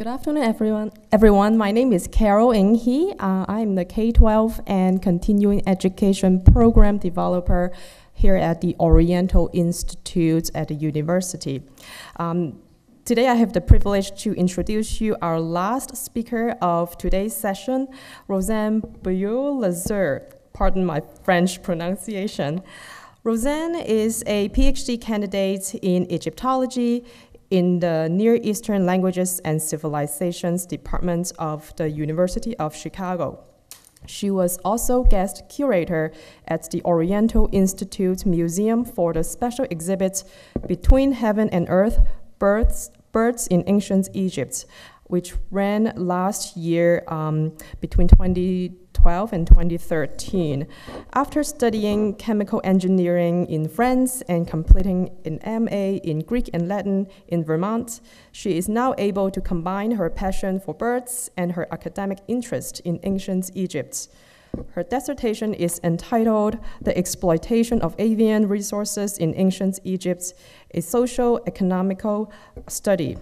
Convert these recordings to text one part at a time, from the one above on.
Good afternoon, everyone. Everyone, my name is Carol Hee. Uh, I'm the K-12 and Continuing Education Program Developer here at the Oriental Institute at the university. Um, today I have the privilege to introduce you our last speaker of today's session, Rozenn Bailleul-LeSuer. Pardon my French pronunciation. Roseanne is a PhD candidate in Egyptology in the Near Eastern Languages and Civilizations Department of the University of Chicago. She was also guest curator at the Oriental Institute Museum for the special exhibit Between Heaven and Earth Birds in Ancient Egypt, which ran last year um, between 2012 and 2013. After studying chemical engineering in France and completing an MA in Greek and Latin in Vermont, she is now able to combine her passion for birds and her academic interest in ancient Egypt. Her dissertation is entitled The Exploitation of Avian Resources in Ancient Egypt, a Social Economical Study.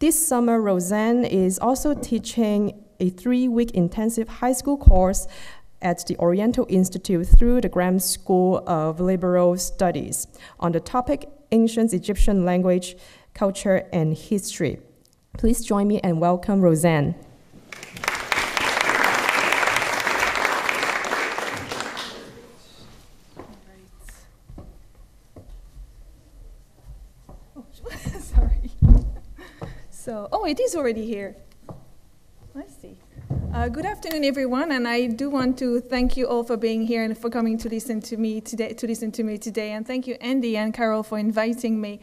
This summer, Rozenn is also teaching a three-week intensive high school course at the Oriental Institute through the Graham School of Liberal Studies on the topic Ancient Egyptian Language, Culture, and History. Please join me and welcome Rozenn. So, oh, it is already here. I see. Uh, good afternoon, everyone, and I do want to thank you all for being here and for coming to listen to me today. To listen to me today, and thank you, Andy and Carol, for inviting me.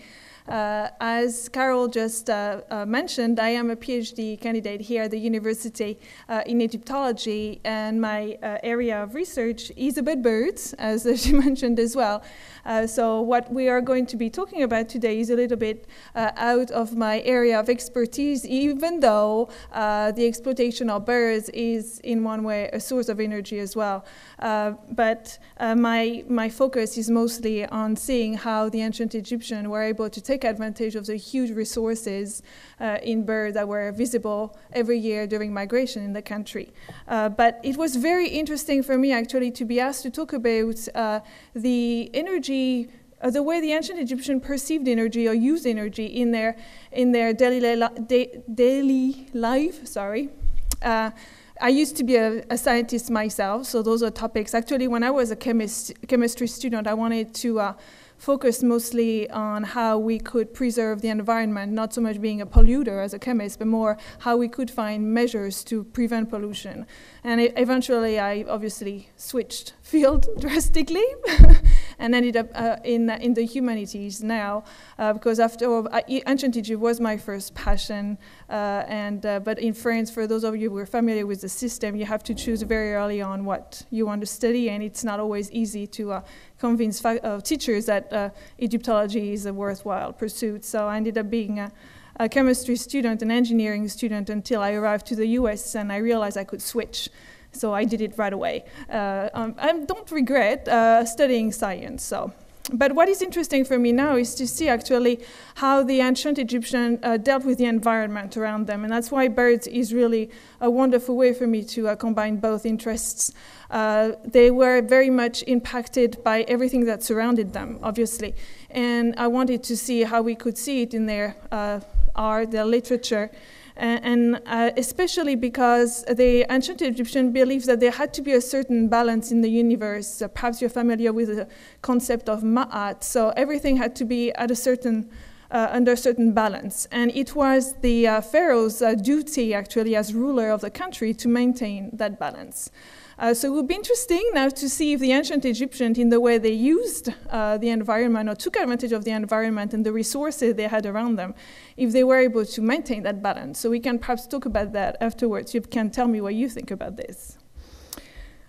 Uh, as Carol just uh, uh, mentioned, I am a PhD candidate here at the university uh, in Egyptology, and my uh, area of research is about birds, as she mentioned as well. Uh, so what we are going to be talking about today is a little bit out of my area of expertise, even though the exploitation of birds is in one way a source of energy as well. but my, my focus is mostly on seeing how the ancient Egyptians were able to take take advantage of the huge resources uh, in birds that were visible every year during migration in the country. Uh, but it was very interesting for me actually to be asked to talk about uh, the energy uh, the way the ancient Egyptians perceived energy or used energy in their in their daily, da daily life. Sorry. Uh, I used to be a, a, scientist myself, so those are topics. Actually, when I was a chemist, chemistry student, I wanted to uh, focused mostly on how we could preserve the environment, not so much being a polluter as a chemist, but more how we could find measures to prevent pollution. And eventually, I obviously switched field drastically and ended up uh, in, in the humanities now, uh, because after all, ancient Egypt was my first passion. Uh, and, uh, but in France, for those of you who are familiar with the system, you have to choose very early on what you want to study, and it's not always easy to uh, convince teachers that Egyptology is a worthwhile pursuit. So I ended up being a, a chemistry student, an engineering student, until I arrived to the US and I realized I could switch. So I did it right away. Uh, um, I don't regret uh, studying science. So. But what is interesting for me now is to see actually how the ancient Egyptians uh, dealt with the environment around them. And that's why birds is really a wonderful way for me to uh, combine both interests. Uh, they were very much impacted by everything that surrounded them, obviously. And I wanted to see how we could see it in their uh, art, their literature, and uh, especially because the ancient Egyptian believed that there had to be a certain balance in the universe. Uh, perhaps you're familiar with the concept of ma'at, so everything had to be at a certain uh, under certain balance. And it was the uh, pharaoh's uh, duty, actually, as ruler of the country, to maintain that balance. Uh, so it would be interesting now to see if the ancient Egyptians, in the way they used uh, the environment or took advantage of the environment and the resources they had around them, if they were able to maintain that balance. So we can perhaps talk about that afterwards. You can tell me what you think about this.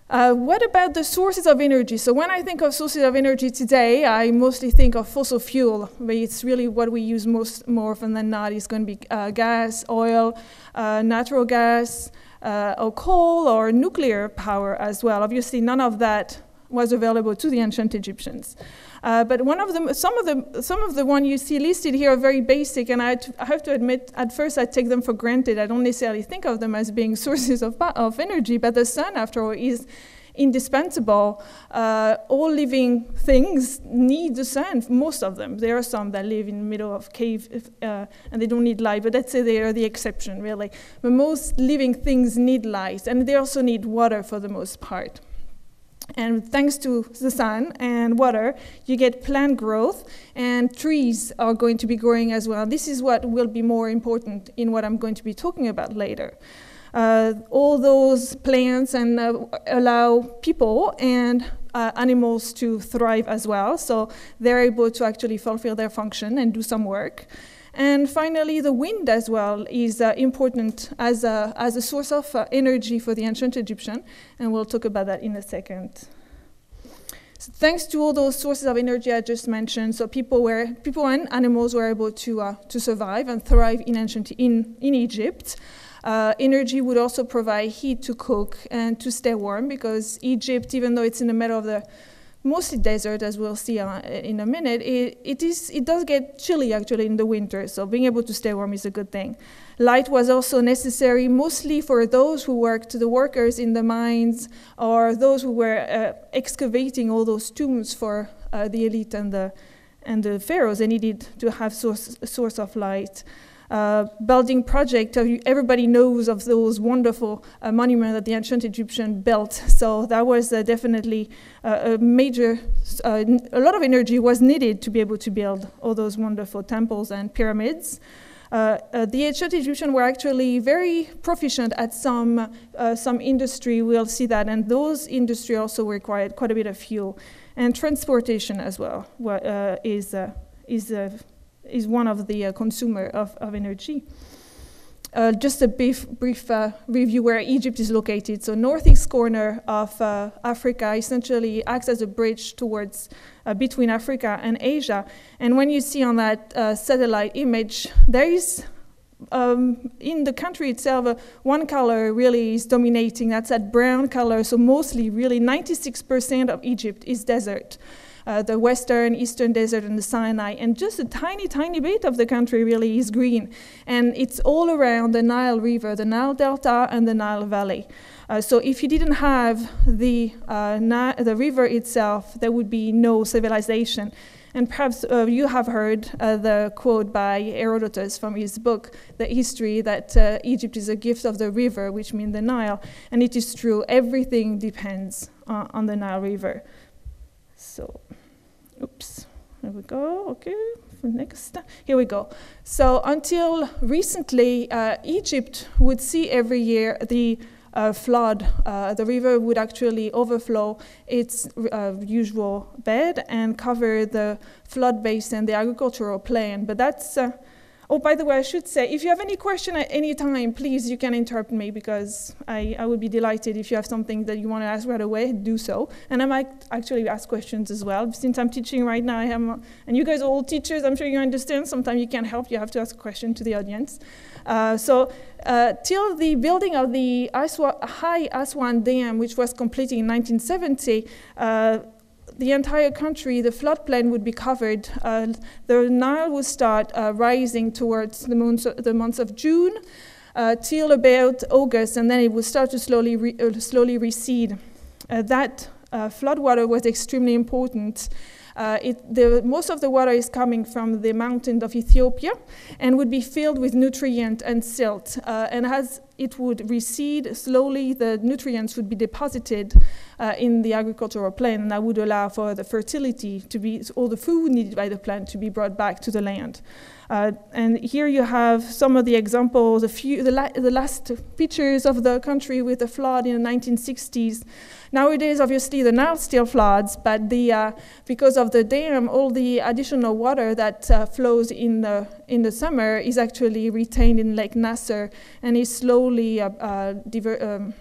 Uh, what about the sources of energy? So when I think of sources of energy today, I mostly think of fossil fuel. But it's really what we use most more often than not. It's going to be uh, gas, oil, uh, natural gas, uh, or coal or nuclear power as well. Obviously, none of that was available to the ancient Egyptians. Uh, but one of some of the, some of the one you see listed here are very basic, and I, I have to admit, at first I take them for granted. I don't necessarily think of them as being sources of, of energy, but the sun, after all, is indispensable. Uh, all living things need the sun, most of them. There are some that live in the middle of cave uh, and they don't need light, but let's say they are the exception, really. But most living things need light, and they also need water for the most part. And thanks to the sun and water, you get plant growth, and trees are going to be growing as well. This is what will be more important in what I'm going to be talking about later. Uh, all those plants and uh, allow people and uh, animals to thrive as well. So they're able to actually fulfill their function and do some work. And finally, the wind as well is uh, important as a, as a source of uh, energy for the ancient Egyptian, and we'll talk about that in a second. So thanks to all those sources of energy I just mentioned, so people were people and animals were able to uh, to survive and thrive in ancient in in Egypt. Uh, energy would also provide heat to cook and to stay warm because Egypt, even though it's in the middle of the mostly desert, as we'll see uh, in a minute, it, it, is, it does get chilly actually in the winter, so being able to stay warm is a good thing. Light was also necessary mostly for those who worked, the workers in the mines, or those who were uh, excavating all those tombs for uh, the elite and the, and the pharaohs. They needed to have source, source of light uh, building project. Everybody knows of those wonderful uh, monuments that the ancient Egyptian built. So that was uh, definitely uh, a major, uh, a lot of energy was needed to be able to build all those wonderful temples and pyramids. Uh, uh, the ancient Egyptians were actually very proficient at some, uh, some industry, we'll see that, and those industry also required quite a bit of fuel. And transportation as well is, is is one of the uh, consumer of, of energy. Uh, just a brief, brief uh, review where Egypt is located. So northeast corner of uh, Africa essentially acts as a bridge towards uh, between Africa and Asia. And when you see on that uh, satellite image, there is um, in the country itself, one color really is dominating. That's that brown color. So mostly, really, 96% of Egypt is desert uh, the western, eastern desert, and the Sinai. And just a tiny, tiny bit of the country really is green. And it's all around the Nile River, the Nile Delta, and the Nile Valley. Uh, so if you didn't have the, uh, the river itself, there would be no civilization. And perhaps uh, you have heard uh, the quote by Herodotus from his book, The History, that uh, Egypt is a gift of the river, which means the Nile. And it is true, everything depends on the Nile River. So, oops, there we go, okay, next, here we go. So until recently, uh, Egypt would see every year the uh, flood, uh, the river would actually overflow its uh, usual bed and cover the flood basin, the agricultural plain. But that's uh, Oh, by the way, I should say, if you have any question at any time, please, you can interrupt me because I, I would be delighted if you have something that you want to ask right away, do so. And I might actually ask questions as well. Since I'm teaching right now, I have, and you guys are all teachers, I'm sure you understand. Sometimes you can't help, you have to ask a question to the audience. Uh, so, uh, till the building of the Aswa, High Aswan Dam, which was completed in 1970, uh, the entire country, the floodplain would be covered. Uh, the Nile would start uh, rising towards the months, of, the months of June uh, till about August, and then it would start to slowly, re uh, slowly recede. Uh, that floodwater was extremely important. It, the, most of the water is coming from the mountains of Ethiopia and would be filled with nutrient and silt. and as it would recede slowly, the nutrients would be deposited uh, in the agricultural plant, and that would allow for the fertility to be, all the food needed by the plant to be brought back to the land. Uh, and here you have some of the examples, a few, the, la the last pictures of the country with the flood in the 1960s. Nowadays, obviously, the Nile still floods, but the, uh, because of the dam, all the additional water that uh, flows in the, in the summer is actually retained in Lake Nasser and is slowly uh, uh, um,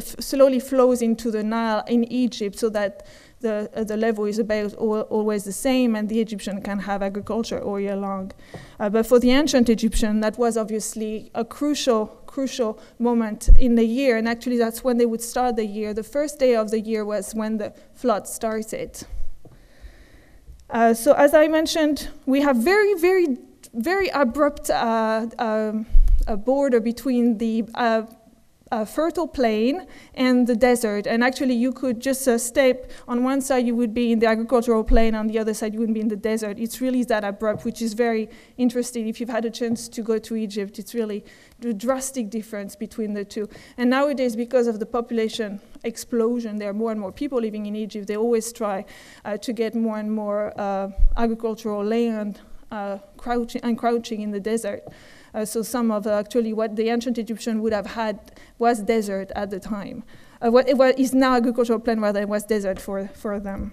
slowly flows into the Nile in Egypt so that the, uh, the level is about al always the same and the Egyptian can have agriculture all year long. Uh, but for the ancient Egyptian, that was obviously a crucial, crucial moment in the year. And actually, that's when they would start the year. The first day of the year was when the flood started. Uh, so as I mentioned, we have very, very, very abrupt uh, um, border between the uh, uh, fertile plain and the desert. And actually, you could just uh, step on one side, you would be in the agricultural plain, on the other side, you would be in the desert. It's really that abrupt, which is very interesting. If you've had a chance to go to Egypt, it's really the drastic difference between the two. And nowadays, because of the population explosion, there are more and more people living in Egypt. They always try uh, to get more and more uh, agricultural land uh, crouching, encroaching in the desert. Uh, so some of uh, actually what the ancient Egyptian would have had was desert at the time. Uh, what, what is now agricultural plain rather it was desert for, for them.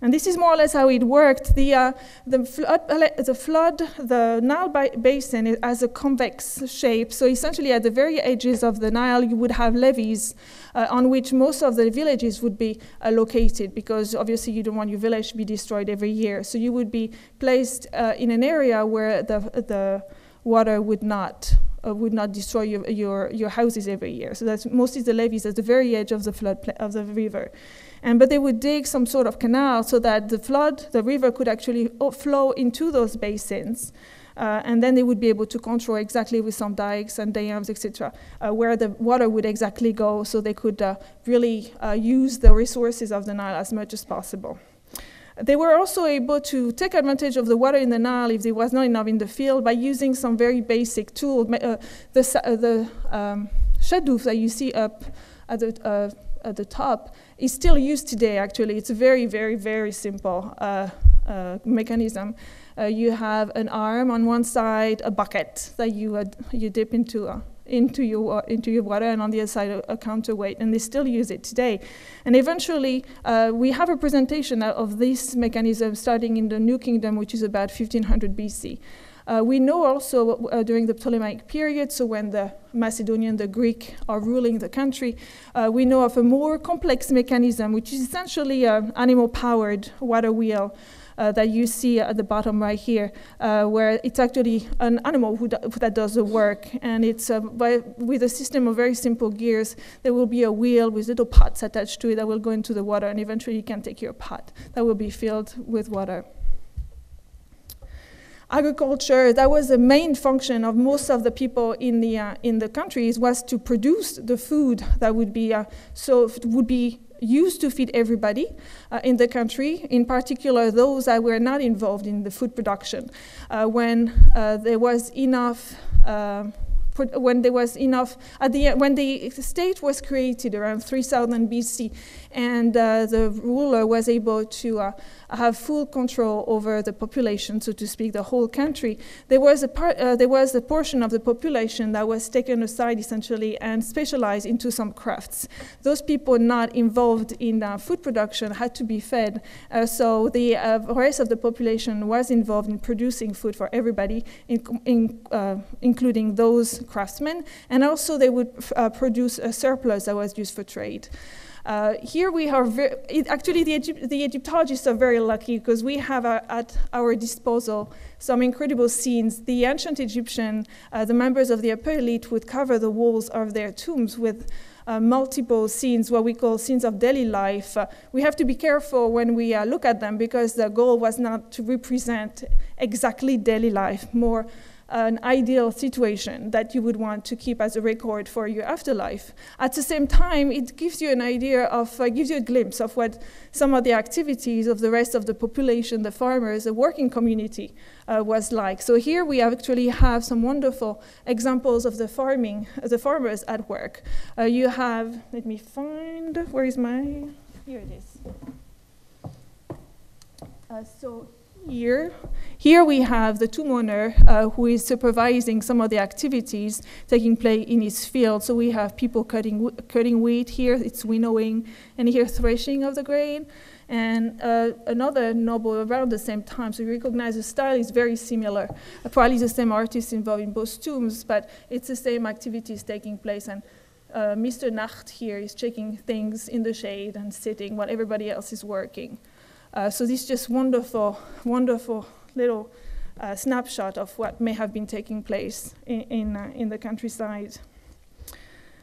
And this is more or less how it worked. The, uh, the, flood, the flood, the Nile basin has a convex shape. So essentially, at the very edges of the Nile, you would have levees uh, on which most of the villages would be uh, located because obviously you don't want your village to be destroyed every year. So you would be placed in an area where the, the water would not uh, would not destroy your, your, your houses every year. So that's mostly the levees at the very edge of the flood of the river. And but they would dig some sort of canal so that the flood, the river could actually flow into those basins. Uh, and then they would be able to control exactly with some dikes and dams, etc., uh, where the water would exactly go, so they could uh, really uh, use the resources of the Nile as much as possible. They were also able to take advantage of the water in the Nile if there was not enough in the field by using some very basic tools. Uh, the uh, the um, shaduf that you see up at the, uh, at the top is still used today, actually. It's a very, very, very simple uh, uh, mechanism. Uh, you have an arm on one side, a bucket that you, you dip into into your, into your water and on the other side a, a, counterweight, and they still use it today. And eventually, uh, we have a presentation of this mechanism starting in the New Kingdom, which is about 1500 BC. Uh, we know also uh, during the Ptolemaic period, so when the Macedonian, the Greek are ruling the country, uh, we know of a more complex mechanism, which is essentially an animal powered water wheel uh, that you see at the bottom right here, uh, where it's actually an animal do that does the work. And it's uh, by, with a system of very simple gears, there will be a wheel with little pots attached to it that will go into the water, and eventually you can take your pot that will be filled with water agriculture, that was the main function of most of the people in the, uh, in the countries, was to produce the food that would be, uh, so would be used to feed everybody uh, in the country, in particular those that were not involved in the food production. Uh, when uh, there was enough uh, when there was enough at the when the state was created around 3000 BC and uh, the ruler was able to have full control over the population, so to speak, the whole country. There was a part, uh, there was a portion of the population that was taken aside essentially and specialized into some crafts. Those people not involved in uh, food production had to be fed, uh, so the uh, rest of the population was involved in producing food for everybody, in, in, including those craftsmen, and also they would produce a surplus that was used for trade. Uh, here we have, it, actually the, Egypt, the, Egyptologists are very lucky because we have uh, at our disposal some incredible scenes. The ancient Egyptian, uh, the members of the upper elite would cover the walls of their tombs with uh, multiple scenes, what we call scenes of daily life. Uh, we have to be careful when we uh, look at them because the goal was not to represent exactly daily life, more an ideal situation that you would want to keep as a record for your afterlife. At the same time, it gives you an idea of, uh, gives you a glimpse of what some of the activities of the rest of the population, the farmers, the working community uh, was like. So here we actually have some wonderful examples of the farming, uh, the farmers at work. Uh, you have, let me find, where is my, here it is. Uh, so here, here we have the tomb owner uh, who is supervising some of the activities taking place in his field. So we have people cutting, cutting wheat here, it's winnowing, and here threshing of the grain. And uh, another noble around the same time. So you recognize the style is very similar. Uh, probably the same artist involved in both tombs, but it's the same activities taking place. And uh, Mr. Nakht here is checking things in the shade and sitting while everybody else is working. Uh, so this is just wonderful, wonderful little uh, snapshot of what may have been taking place in, in, uh, in the countryside.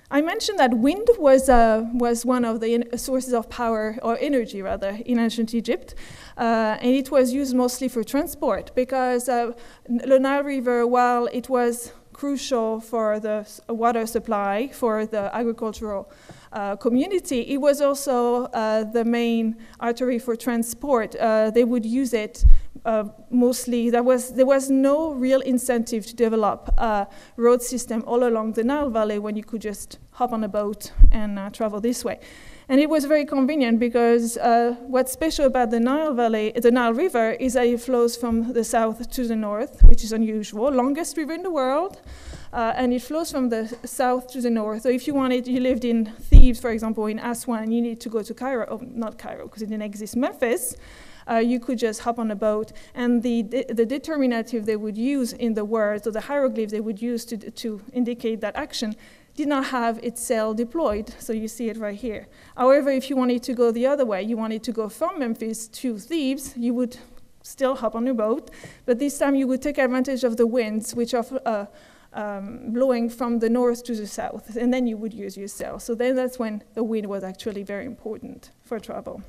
I mentioned that wind was, uh, was one of the sources of power, or energy rather, in ancient Egypt. Uh, and it was used mostly for transport because uh, the Nile River, while it was crucial for the water supply for the agricultural uh, community, it was also uh, the main artery for transport. Uh, they would use it uh, mostly there was there was no real incentive to develop a road system all along the Nile Valley when you could just hop on a boat and uh, travel this way. And it was very convenient because what's special about the Nile Valley, the Nile River, is that it flows from the south to the north, which is unusual. Longest river in the world, uh, and it flows from the south to the north. So if you wanted, you lived in Thebes, for example, in Aswan, you need to go to Cairo, oh, not Cairo, because it didn't exist, Memphis uh, you could just hop on a boat. And the, the determinative they would use in the words, or the hieroglyphs they would use to, to indicate that action, did not have its sail deployed, so you see it right here. However, if you wanted to go the other way, you wanted to go from Memphis to Thebes, you would still hop on your boat, but this time you would take advantage of the winds, which are uh, um, blowing from the north to the south, and then you would use your sail. So then that's when the wind was actually very important for travel.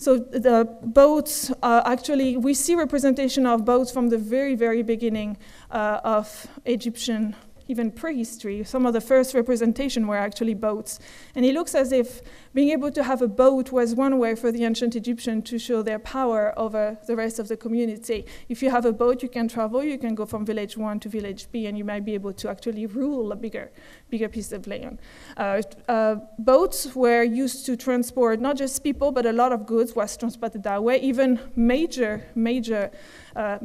So the boats, uh, actually, we see representation of boats from the very, very beginning uh, of Egyptian even prehistory, some of the first representation were actually boats. And it looks as if being able to have a boat was one way for the ancient Egyptian to show their power over the rest of the community. If you have a boat, you can travel, you can go from village one to village B, and you might be able to actually rule a bigger, bigger piece of land. Uh, uh, boats were used to transport not just people, but a lot of goods was transported that way. Even major, major uh,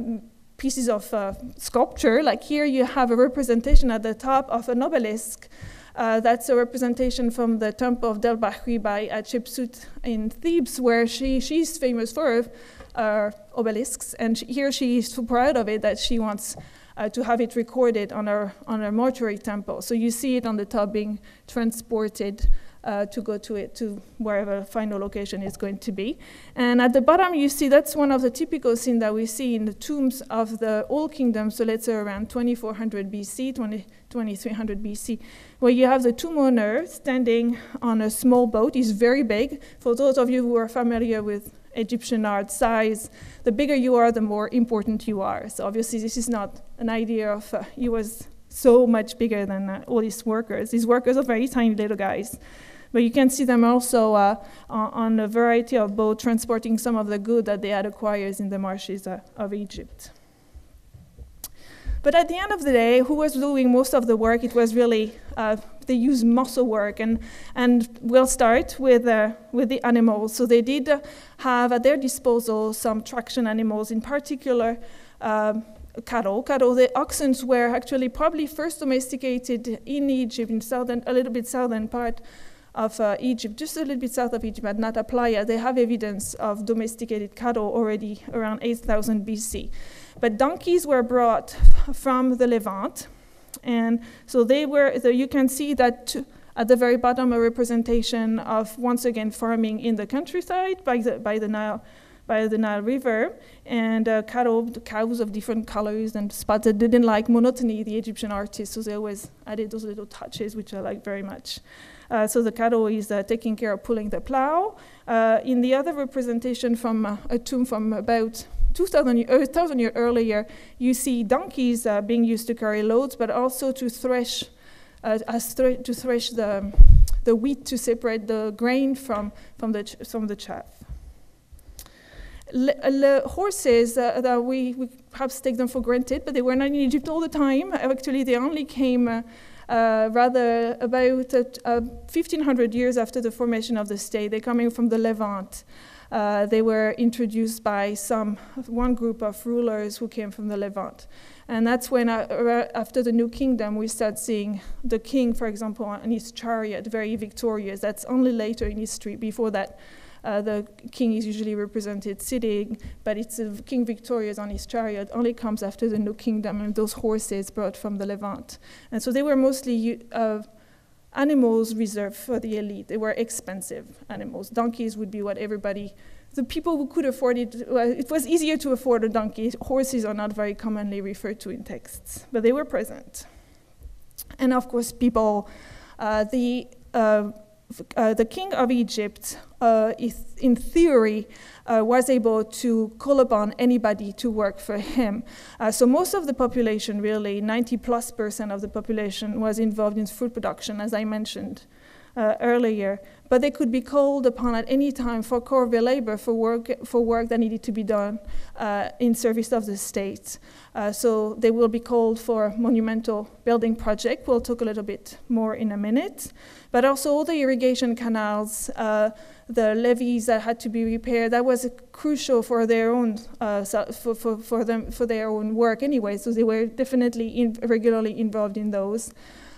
pieces of uh, sculpture. Like here you have a representation at the top of an obelisk. Uh, that's a representation from the temple of Deir el-Bahri by Hatshepsut in Thebes, where she, she's famous for uh, obelisks. And she, here she is so proud of it that she wants uh, to have it recorded on her, on her mortuary temple. So you see it on the top being transported uh, to go to it to wherever final location is going to be. And at the bottom, you see that's one of the typical scenes that we see in the tombs of the Old Kingdom. So let's say around 2400 BC, 20, 2300 BC, where you have the tomb owner standing on a small boat. He's very big. For those of you who are familiar with Egyptian art size, the bigger you are, the more important you are. So obviously, this is not an idea of uh, he was so much bigger than uh, all these workers. These workers are very tiny little guys. But you can see them also uh, on a variety of boats transporting some of the good that they had acquired in the marshes uh, of Egypt. But at the end of the day, who was doing most of the work? It was really uh, they used muscle work, and and we'll start with uh, with the animals. So they did have at their disposal some traction animals, in particular. Um, cattle. Cattle, the oxen were actually probably first domesticated in Egypt, in southern, a little bit southern part of uh, Egypt, just a little bit south of Egypt, at Nabta Playa, they have evidence of domesticated cattle already around 8000 BC. But donkeys were brought from the Levant, and so they were, so you can see that at the very bottom, a representation of, once again, farming in the countryside by the, by the Nile by the Nile River, and uh, cattle, cows of different colors and spots that didn't like monotony, the Egyptian artists, so they always added those little touches, which I like very much. Uh, so the cattle is uh, taking care of pulling the plow. Uh, in the other representation from uh, a tomb from about 2,000 years earlier, you see donkeys uh, being used to carry loads, but also to thresh, thre to thresh the, the wheat to separate the grain from, from, the, from the chaff. Le, horses uh, that we, we, perhaps take them for granted, but they were not in Egypt all the time. Actually, they only came uh, uh, rather about 1500 years after the formation of the state. They're coming from the Levant. Uh, they were introduced by some one group of rulers who came from the Levant. And that's when, uh, after the New Kingdom, we start seeing the king, for example, on his chariot, very victorious. That's only later in history. Before that, uh, the king is usually represented sitting, but it's uh, King Victorious on his chariot only comes after the New Kingdom and those horses brought from the Levant. And so they were mostly uh, animals reserved for the elite. They were expensive animals. Donkeys would be what everybody, the people who could afford it, well, it was easier to afford a donkey. Horses are not very commonly referred to in texts, but they were present. And of course, people uh, the, uh, uh, the king of Egypt, is, in theory, was able to call upon anybody to work for him. so most of the population, really, 90 plus percent of the population, was involved in food production, as I mentioned earlier but they could be called upon at any time for corvée labor, for work, for work that needed to be done uh, in service of the state. Uh, so they will be called for monumental building project. We'll talk a little bit more in a minute. But also all the irrigation canals, uh, the levees that had to be repaired, that was crucial for their own, uh, for, for, for, them, for their own work anyway. So they were definitely in, regularly involved in those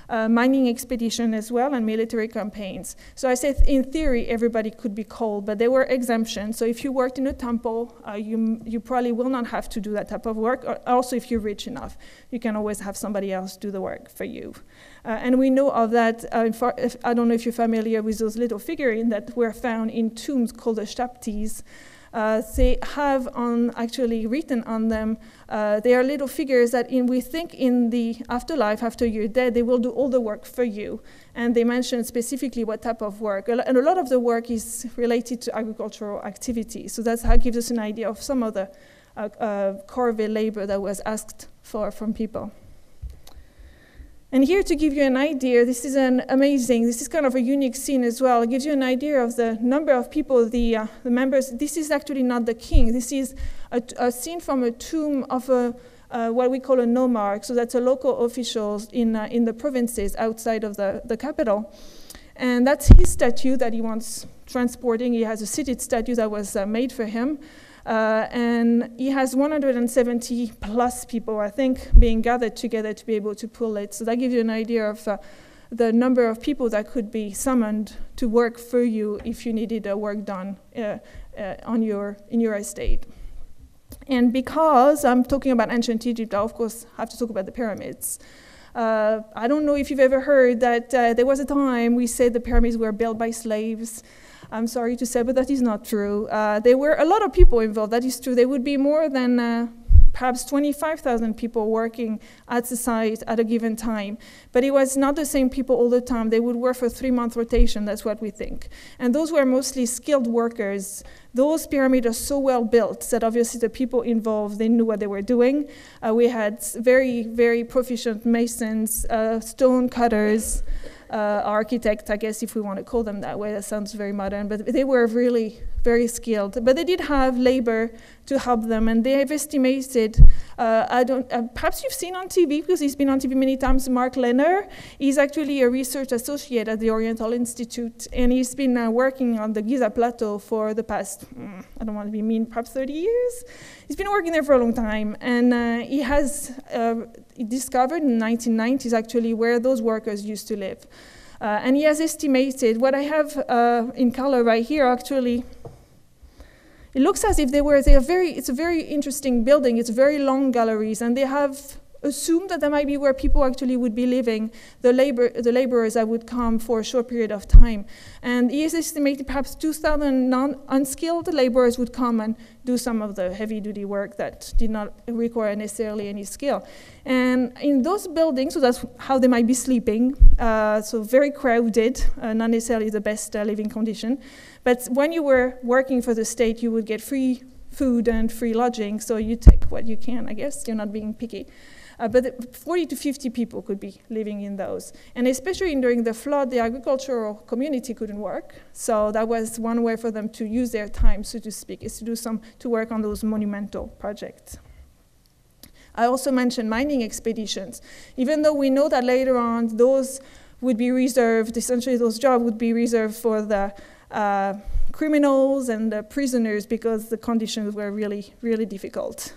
uh, mining expedition as well and military campaigns. So I said in theory everybody could be called, but there were exemptions. So if you worked in a temple, uh, you, you probably will not have to do that type of work. Or also if you're rich enough, you can always have somebody else do the work for you. Uh, and we know of that, uh, if, I don't know if you're familiar with those little figurines that were found in tombs called the shabtis. Uh, they have on actually written on them, uh, they are little figures that in, we think in the afterlife, after you're dead, they will do all the work for you. And they mention specifically what type of work. And a lot of the work is related to agricultural activity. So that's how gives us an idea of some of the uh, uh corvée labor that was asked for from people. And here to give you an idea, this is an amazing, this is kind of a unique scene as well. It gives you an idea of the number of people, the, uh, the members. This is actually not the king. This is a, a scene from a tomb of a, uh, what we call a nomarch. So that's a local official in, uh, in the provinces outside of the, the capital. And that's his statue that he wants transporting. He has a seated statue that was uh, made for him. Uh, and he has 170 plus people, I think, being gathered together to be able to pull it. So that gives you an idea of uh, the number of people that could be summoned to work for you if you needed a work done uh, uh on your, in your estate. And because I'm talking about ancient Egypt, I of course have to talk about the pyramids. Uh, I don't know if you've ever heard that uh, there was a time we said the pyramids were built by slaves. I'm sorry to say, but that is not true. Uh, there were a lot of people involved, that is true. There would be more than uh, perhaps 25,000 people working at the site at a given time. But it was not the same people all the time. They would work for three month rotation, that's what we think. And those were mostly skilled workers. Those pyramids are so well built that obviously the people involved, they knew what they were doing. Uh, we had very, very proficient masons, uh, stone cutters uh, architect, I guess, if we want to call them that way. That sounds very modern, but they were really very skilled. But they did have labor to help them, and they have estimated. Uh, I don't. Uh, perhaps you've seen on TV because he's been on TV many times. Mark Lehner. He's actually a research associate at the Oriental Institute, and he's been uh, working on the Giza Plateau for the past. Mm, I don't want to be mean. Perhaps 30 years. He's been working there for a long time, and uh, he has uh, discovered in the 1990s actually where those workers used to live. Uh, and he has estimated what I have uh, in color right here actually. It looks as if they were, they are very, it's a very interesting building. It's very long galleries, and they have assumed that that might be where people actually would be living, the, labor, the laborers that would come for a short period of time. And he estimated perhaps 2,000 non unskilled laborers would come and do some of the heavy duty work that did not require necessarily any skill. And in those buildings, so that's how they might be sleeping, uh, so very crowded, uh, not necessarily the best uh, living condition. But when you were working for the state, you would get free food and free lodging, so you take what you can, I guess. You're not being picky. Uh, but 40 to 50 people could be living in those. And especially during the flood, the agricultural community couldn't work. So that was one way for them to use their time, so to speak, is to do some, to work on those monumental projects. I also mentioned mining expeditions. Even though we know that later on those would be reserved, essentially those jobs would be reserved for the uh, criminals and the prisoners because the conditions were really, really difficult.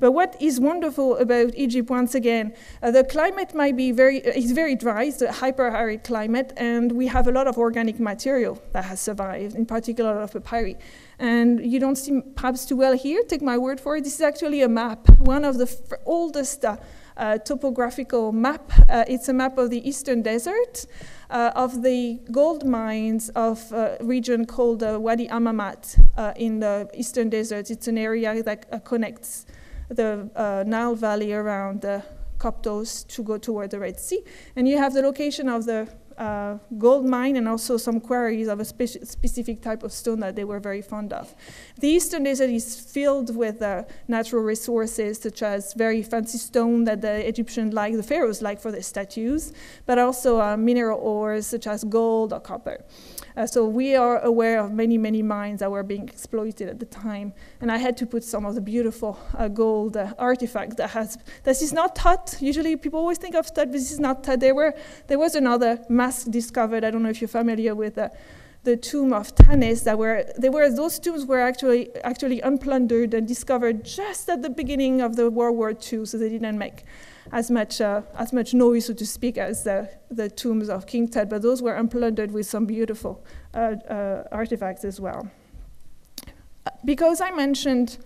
But what is wonderful about Egypt, once again, uh, the climate might be very, uh, it's very dry, it's a hyper-arid climate, and we have a lot of organic material that has survived, in particular a lot of papyri. And you don't see perhaps too well here, take my word for it, this is actually a map, one of the oldest uh, uh, topographical map. Uh, it's a map of the Eastern Desert, uh, of the gold mines of a region called uh, Wadi Hammamat uh, in the Eastern Desert. It's an area that uh, connects the uh, Nile Valley around the Coptos to go toward the Red Sea. And you have the location of the uh, gold mine and also some quarries of a speci- specific type of stone that they were very fond of. The Eastern Desert is filled with uh, natural resources such as very fancy stone that the Egyptians like, the pharaohs like for their statues, but also uh, mineral ores such as gold or copper. Uh, so we are aware of many, many mines that were being exploited at the time. And I had to put some of the beautiful uh, gold uh, artifacts that has, this is not Tut. Usually people always think of Tut, but this is not Tut. There, were, there was another discovered. I don't know if you're familiar with uh, the tomb of Tanis that were, they were those tombs were actually, actually unplundered and discovered just at the beginning of the World War II, so they didn't make as much, uh, as much noise, so to speak, as the, the tombs of King Tut, but those were unplundered with some beautiful uh, uh, artifacts as well. Because I mentioned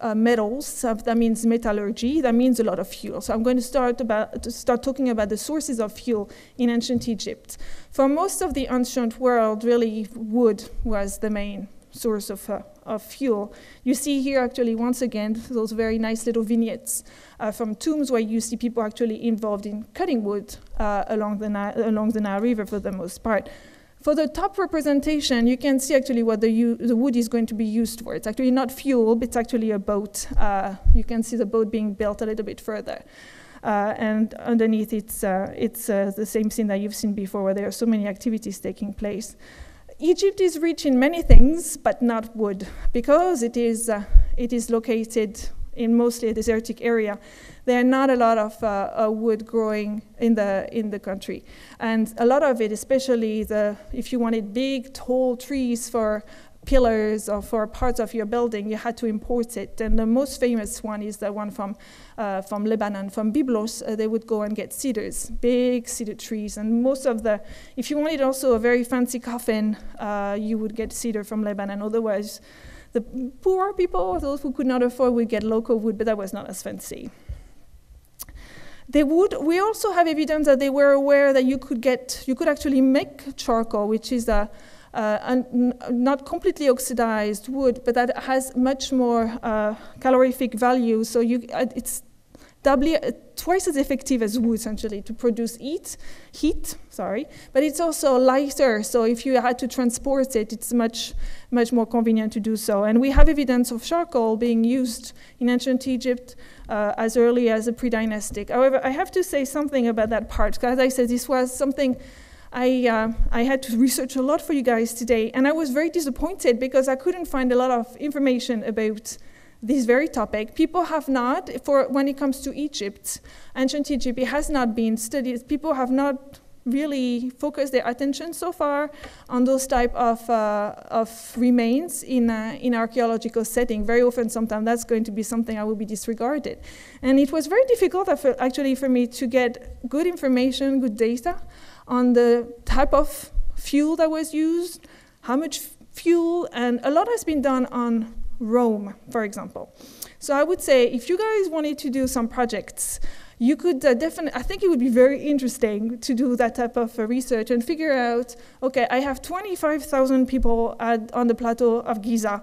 uh, metals, that means metallurgy, that means a lot of fuel. So I'm going to start, about, to start talking about the sources of fuel in ancient Egypt. For most of the ancient world, really, wood was the main source of, uh, of fuel. You see here actually once again those very nice little vignettes uh, from tombs where you see people actually involved in cutting wood uh, along, the Nile, along the Nile River for the most part. For the top representation, you can see actually what the, the wood is going to be used for. It's actually not fuel, it's actually a boat. Uh, you can see the boat being built a little bit further. Uh, and underneath, it's, uh, it's uh, the same scene that you've seen before, where there are so many activities taking place. Egypt is rich in many things, but not wood, because it is, uh, it is located in mostly a desertic area. There are not a lot of uh, uh, wood growing in the, in the country. And a lot of it, especially the, if you wanted big, tall trees for pillars or for parts of your building, you had to import it. And the most famous one is the one from, uh, from Lebanon, from Byblos. Uh, they would go and get cedars, big cedar trees. And most of the, if you wanted also a very fancy coffin, uh, you would get cedar from Lebanon. Otherwise, the poor people, those who could not afford, would get local wood, but that was not as fancy. They would. We also have evidence that they were aware that you could get, you could actually make charcoal, which is a uh, not completely oxidized wood, but that has much more uh, calorific value. So you, uh, it's doubly, twice as effective as wood essentially to produce heat, heat, sorry, but it's also lighter. So if you had to transport it, it's much, much more convenient to do so. And we have evidence of charcoal being used in ancient Egypt uh, as early as the pre-dynastic. However, I have to say something about that part, because as I said, this was something I, uh, I had to research a lot for you guys today, and I was very disappointed because I couldn't find a lot of information about this very topic. People have not, for when it comes to Egypt, ancient Egypt, it has not been studied. People have not really focused their attention so far on those type of, uh, of remains in, uh, in archaeological setting. Very often, sometimes that's going to be something that will be disregarded. And it was very difficult actually for me to get good information, good data on the type of fuel that was used, how much fuel, and a lot has been done on Rome, for example. So I would say if you guys wanted to do some projects, you could uh, definitely, I think it would be very interesting to do that type of uh, research and figure out okay, I have 25,000 people at, on the plateau of Giza.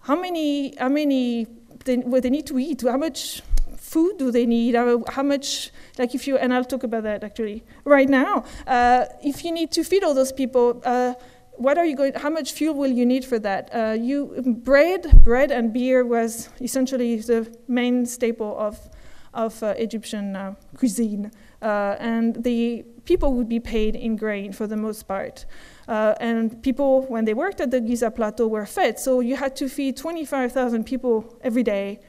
How many, how many, they, what they need to eat? How much food do they need? How, how, much, like if you, and I'll talk about that actually right now. Uh, if you need to feed all those people, uh, what are you going, how much fuel will you need for that? Uh, you, bread, bread and beer was essentially the main staple of, of uh, Egyptian uh, cuisine. Uh, and the people would be paid in grain for the most part. and people, when they worked at the Giza Plateau, were fed. So you had to feed 25,000 people every day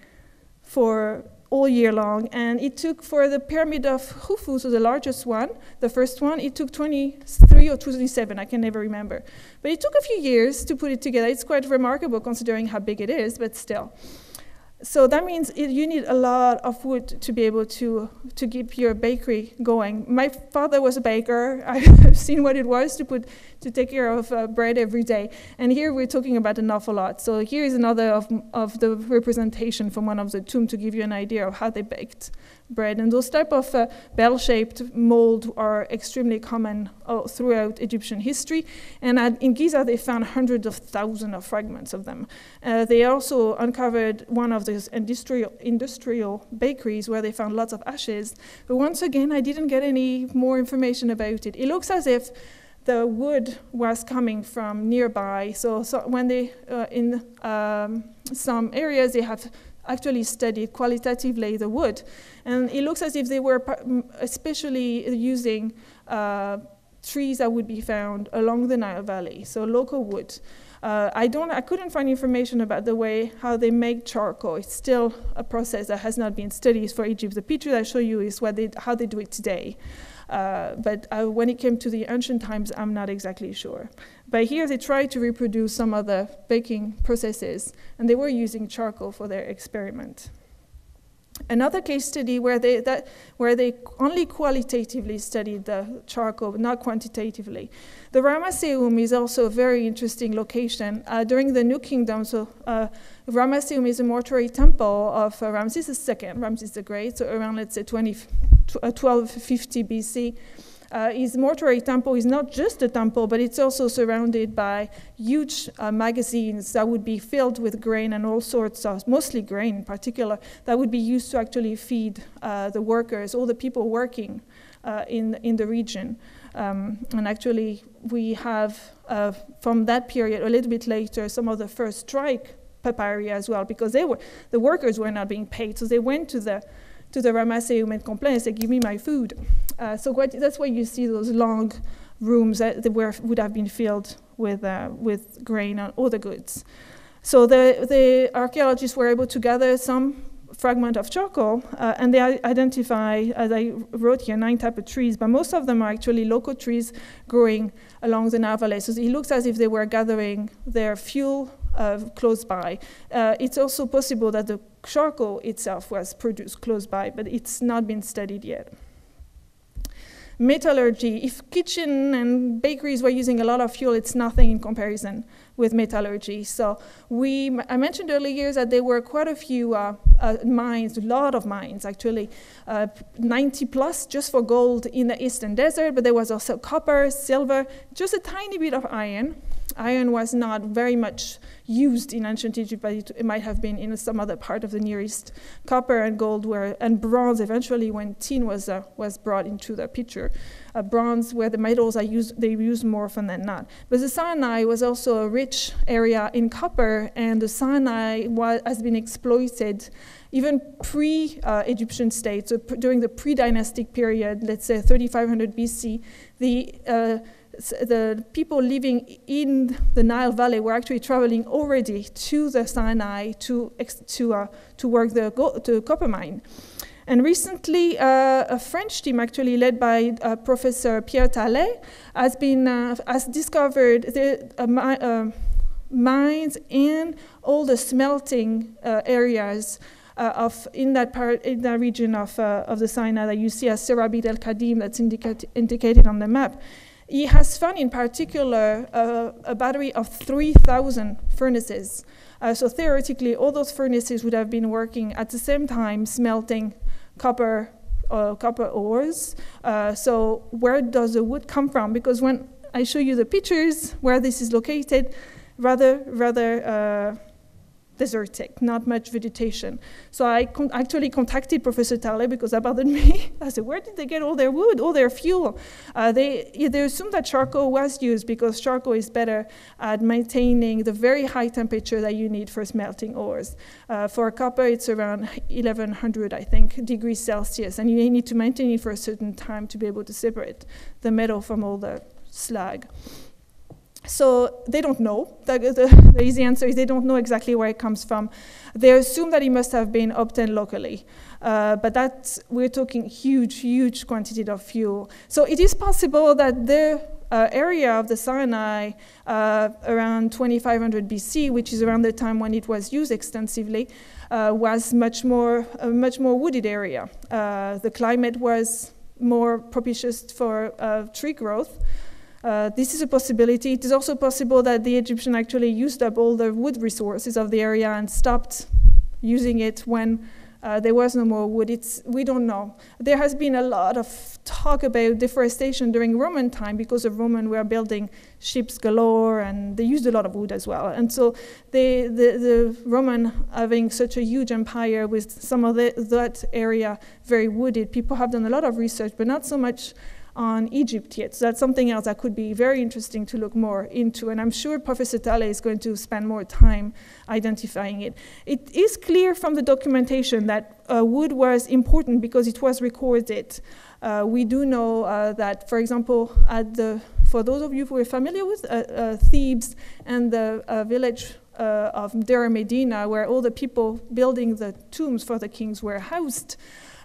for all year long. And it took for the pyramid of Khufu, so the largest one, the first one, it took 23 or 27, I can never remember. But it took a few years to put it together. It's quite remarkable considering how big it is, but still. So that means it, you need a lot of wood to be able to, to keep your bakery going. My father was a baker. I've seen what it was to put to take care of uh, bread every day. And here we're talking about an awful lot. So here is another of, of the representation from one of the tomb to give you an idea of how they baked bread. And those type of uh, bell-shaped mold are extremely common throughout Egyptian history. And at, in Giza, they found hundreds of thousands of fragments of them. Uh, they also uncovered one of these industrial, industrial bakeries where they found lots of ashes. But once again, I didn't get any more information about it. It looks as if the wood was coming from nearby. So, so when they, uh, in um, some areas, they have actually studied qualitatively the wood. And it looks as if they were especially using uh, trees that would be found along the Nile Valley, so local wood. Uh, I don't, I couldn't find information about the way how they make charcoal. It's still a process that has not been studied for Egypt. The picture I show you is what they, how they do it today. Uh, but uh, when it came to the ancient times, I'm not exactly sure. But here they tried to reproduce some of the baking processes, and they were using charcoal for their experiment. Another case study where they, that, where they only qualitatively studied the charcoal, not quantitatively. The Ramesseum is also a very interesting location. Uh, during the New Kingdom, so uh, Ramesseum is a mortuary temple of uh, Ramses II, Ramses the Great, so around, let's say, 20, 1250 uh, BC. Uh, his mortuary temple is not just a temple, but it's also surrounded by huge uh, magazines that would be filled with grain and all sorts of, mostly grain in particular, that would be used to actually feed uh, the workers, all the people working uh, in, in the region. Um, and actually, we have uh, from that period, a little bit later, some of the first strike papyri as well, because they were, the workers were not being paid. So they went to the to the Ramesseum and complain and say, give me my food. Uh, so what, that's why you see those long rooms that, that were, would have been filled with, uh, with grain and other goods. So the, the archaeologists were able to gather some fragment of charcoal, uh, and they identify, as I wrote here, nine type of trees, but most of them are actually local trees growing along the Nile Valley. So it looks as if they were gathering their fuel uh, close by. Uh, it's also possible that the charcoal itself was produced close by, but it's not been studied yet. Metallurgy, if kitchen and bakeries were using a lot of fuel, it's nothing in comparison with metallurgy. So we, I mentioned earlier years that there were quite a few uh, uh, mines, a lot of mines actually, uh, 90 plus just for gold in the eastern desert, but there was also copper, silver, just a tiny bit of iron. Iron was not very much used in ancient Egypt, but it, it, might have been in some other part of the Near East. Copper and gold were, and bronze eventually when tin was, uh, was brought into the picture. Uh, bronze, where the metals are used, they use more often than not. But the Sinai was also a rich area in copper, and the Sinai was, has been exploited even pre-Egyptian uh, states, so pr during the pre-dynastic period, let's say 3500 BC, the uh, the people living in the Nile Valley were actually traveling already to the Sinai to, to, uh, to work the, the copper mine. And recently, uh, a French team, actually led by uh, Professor Pierre Tallet, has been uh, has discovered the uh, uh, mines in all the smelting areas of in that part in that region of of the Sinai that you see as Serabit El Khadim, that's indicated on the map. He has found in particular uh, a battery of 3,000 furnaces. Uh, so theoretically, all those furnaces would have been working at the same time smelting copper, uh, copper ores. Uh, so where does the wood come from? Because when I show you the pictures where this is located, rather, rather uh, desertic, not much vegetation. So I con actually contacted Professor Tallet because that bothered me. I said, where did they get all their wood, all their fuel? Uh, they, they assumed that charcoal was used because charcoal is better at maintaining the very high temperature that you need for smelting ores. Uh, for copper, it's around 1100, I think, degrees Celsius, and you need to maintain it for a certain time to be able to separate the metal from all the slag. So they don't know. The, the, the, easy answer is they don't know exactly where it comes from. They assume that it must have been obtained locally. Uh, but that's, we're talking huge, huge quantity of fuel. So it is possible that the uh, area of the Sinai uh, around 2500 BC, which is around the time when it was used extensively, uh, was much more, a much more wooded area. Uh, the climate was more propitious for uh, tree growth. Uh, this is a possibility. It is also possible that the Egyptian actually used up all the wood resources of the area and stopped using it when uh, there was no more wood. It's, we don't know. There has been a lot of talk about deforestation during Roman time because the Roman were building ships galore and they used a lot of wood as well. And so they, the, the Roman having such a huge empire with some of the, that area very wooded, people have done a lot of research, but not so much on Egypt yet. So that's something else that could be very interesting to look more into. And I'm sure Professor Tallet is going to spend more time identifying it. It is clear from the documentation that uh, wood was important because it was recorded. Uh, we do know uh, that, for example, at the for those of you who are familiar with uh, uh, Thebes and the uh, village of Deir Medina, where all the people building the tombs for the kings were housed,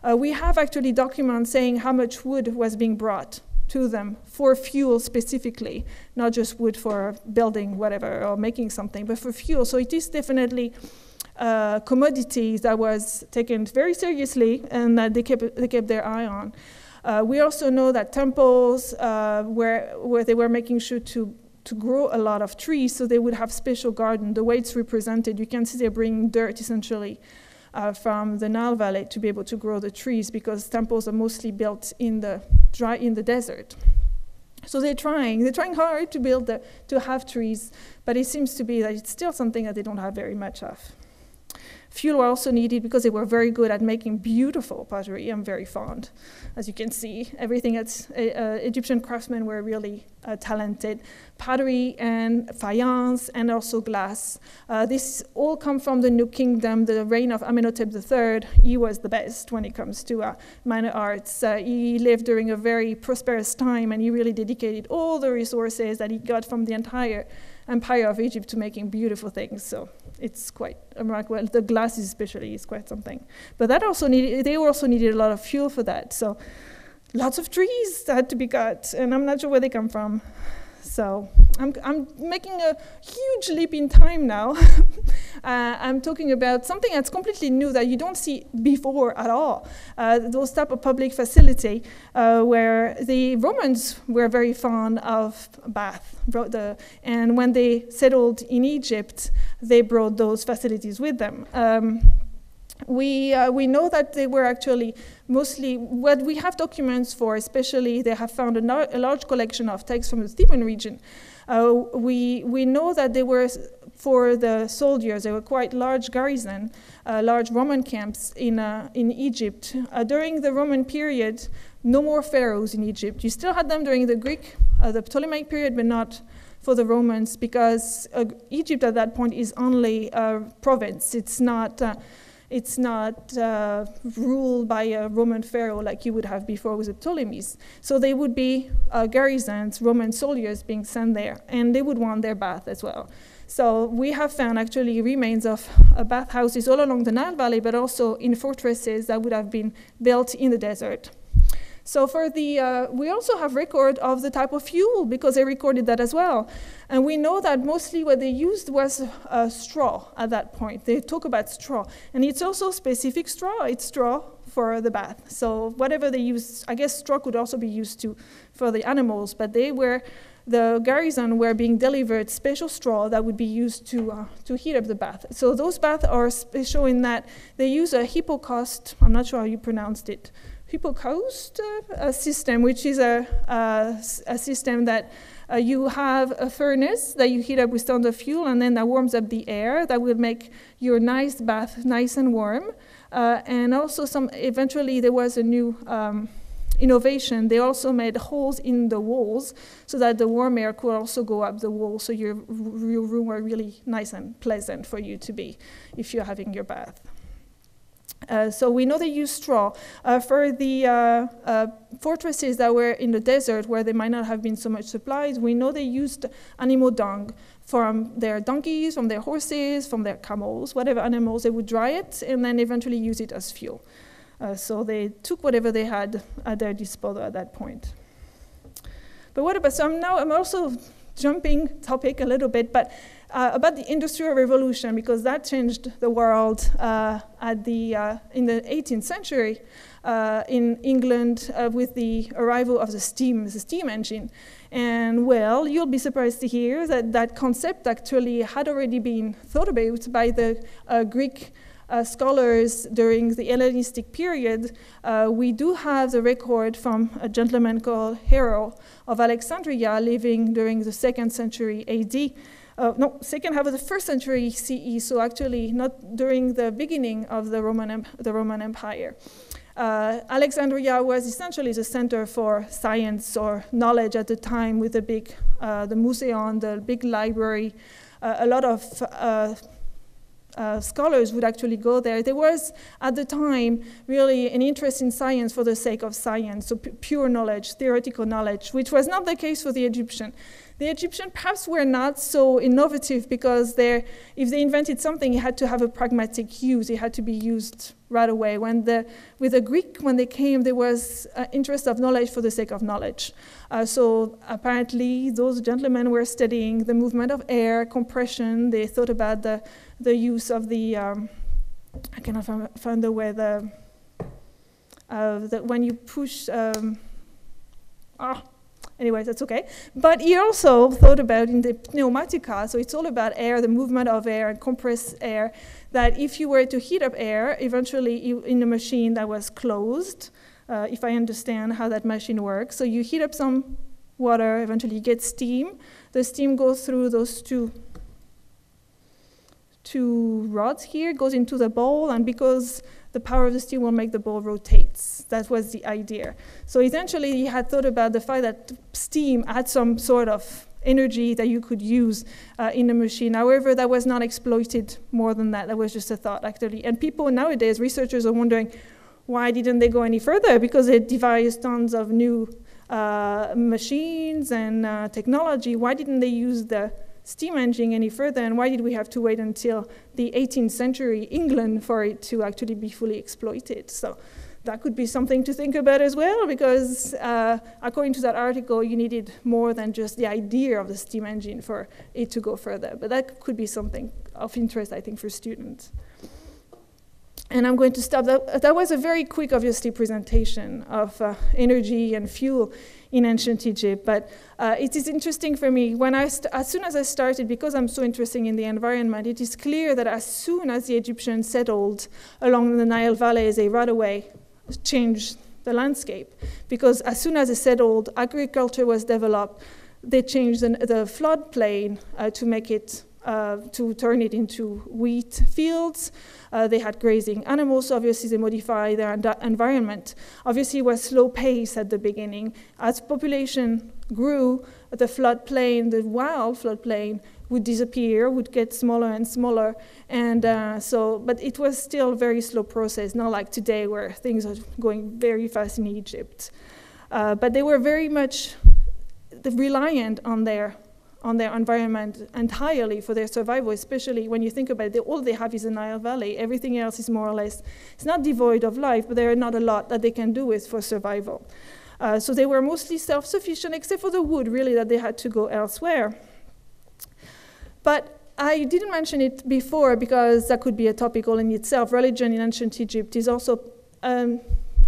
uh, we have actually documents saying how much wood was being brought to them for fuel specifically, not just wood for building whatever or making something, but for fuel. So it is definitely uh, commodity that was taken very seriously and that they kept, they kept their eye on. Uh, we also know that temples uh, where, where they were making sure to to grow a lot of trees, so they would have special garden. The way it's represented, you can see they're bringing dirt essentially uh, from the Nile Valley to be able to grow the trees because temples are mostly built in the dry in the desert. So they're trying, they're trying hard to build the, to have trees, but it seems to be that it's still something that they don't have very much of. Fuel were also needed because they were very good at making beautiful pottery. I'm very fond, as you can see. Everything at uh, uh, Egyptian craftsmen were really uh, talented. Pottery and faience and also glass. Uh, this all come from the New Kingdom, the reign of Amenhotep III. He was the best when it comes to uh, minor arts. Uh, he lived during a very prosperous time and he really dedicated all the resources that he got from the entire empire of Egypt to making beautiful things. So it's quite remarkable. The glass especially is quite something. But that also needed, they also needed a lot of fuel for that. So lots of trees had to be cut, and I'm not sure where they come from. So I'm, I'm making a huge leap in time now. uh, I'm talking about something that's completely new that you don't see before at all. Uh, those type of public facility uh, where the Romans were very fond of bath. The, and when they settled in Egypt, they brought those facilities with them. Um, we, uh, we know that they were actually mostly what we have documents for, especially they have found a, a large collection of texts from the Theban region. Uh, we, we know that they were for the soldiers, they were quite large garrison, uh, large Roman camps in, uh, in Egypt. Uh, during the Roman period, no more pharaohs in Egypt. You still had them during the Greek, uh, the Ptolemaic period, but not for the Romans because Egypt at that point is only a province. It's not it's not uh, ruled by a Roman pharaoh like you would have before with the Ptolemies. So they would be uh, garrisons, Roman soldiers being sent there, and they would want their bath as well. So we have found actually remains of uh, bathhouses all along the Nile Valley, but also in fortresses that would have been built in the desert. So for the, uh, we also have record of the type of fuel because they recorded that as well. And we know that mostly what they used was uh, straw at that point. They talk about straw. And it's also specific straw. It's straw for the bath. So whatever they use, I guess straw could also be used to for the animals, but they were, the garrison were being delivered special straw that would be used to, uh, to heat up the bath. So those baths are special in that they use a hypocaust, I'm not sure how you pronounced it, hypocaust uh, system, which is a, a, a system that uh, you have a furnace that you heat up with tons of fuel, and then that warms up the air. That will make your nice bath nice and warm. Uh, and also, some eventually there was a new um, innovation. They also made holes in the walls so that the warm air could also go up the wall, so your, your room were really nice and pleasant for you to be if you're having your bath. Uh, so we know they use straw. Uh, for the uh, uh, fortresses that were in the desert where they might not have been so much supplies, we know they used animal dung from their donkeys, from their horses, from their camels, whatever animals, they would dry it and then eventually use it as fuel. Uh, so they took whatever they had at their disposal at that point. But what about, so I'm now I'm also jumping topic a little bit, but uh, about the Industrial Revolution because that changed the world uh, at the, uh, in the 18th century uh, in England uh, with the arrival of the steam, the steam engine. And well, you'll be surprised to hear that that concept actually had already been thought about by the uh, Greek uh, scholars during the Hellenistic period, uh, we do have the record from a gentleman called Hero of Alexandria living during the second century AD. Uh, no, second half of the first century CE, so actually not during the beginning of the Roman, the Roman Empire. Uh, Alexandria was essentially the center for science or knowledge at the time with the big, uh, the museum, the big library. Uh, a lot of uh, uh, scholars would actually go there. There was, at the time, really an interest in science for the sake of science, so pure knowledge, theoretical knowledge, which was not the case for the Egyptian. The Egyptian perhaps were not so innovative because if they invented something, it had to have a pragmatic use. It had to be used right away. When the, with the Greek, when they came, there was uh, interest of knowledge for the sake of knowledge. Uh, so apparently, those gentlemen were studying the movement of air, compression. They thought about the, the use of the, um, I cannot find the way, the, uh, the when you push, um, ah, Anyway, that's okay. But he also thought about in the pneumatica, so it's all about air, the movement of air and compressed air, that if you were to heat up air, eventually in a machine that was closed, uh, if I understand how that machine works, so you heat up some water, eventually you get steam. The steam goes through those two two rods here, goes into the bowl, and because the power of the steam will make the ball rotate. That was the idea. So essentially, he had thought about the fact that steam had some sort of energy that you could use uh, in a machine. However, that was not exploited more than that. That was just a thought, actually. And people nowadays, researchers are wondering, why didn't they go any further? Because they devised tons of new uh, machines and uh, technology. Why didn't they use the steam engine any further, and why did we have to wait until the 18th century England for it to actually be fully exploited? So that could be something to think about as well, because uh, according to that article, you needed more than just the idea of the steam engine for it to go further. But that could be something of interest, I think, for students. And I'm going to stop. That, that was a very quick, obviously, presentation of uh, energy and fuel in ancient Egypt. But uh, it is interesting for me, when I as soon as I started, because I'm so interested in the environment, it is clear that as soon as the Egyptians settled along the Nile Valley, they right away changed the landscape. Because as soon as they settled, agriculture was developed, they changed the, the floodplain uh, to make it uh, to turn it into wheat fields. Uh, they had grazing animals, obviously they modified their environment. Obviously, it was slow pace at the beginning. As population grew, the floodplain, the wild floodplain, would disappear, would get smaller and smaller, and uh, so. But it was still a very slow process, not like today where things are going very fast in Egypt. Uh, but they were very much reliant on their on their environment entirely for their survival, especially when you think about it, all they have is the Nile Valley. Everything else is more or less, it's not devoid of life, but there are not a lot that they can do with for survival. Uh, so they were mostly self-sufficient, except for the wood, really, that they had to go elsewhere. But I didn't mention it before because that could be a topic all in itself. Religion in ancient Egypt is also um,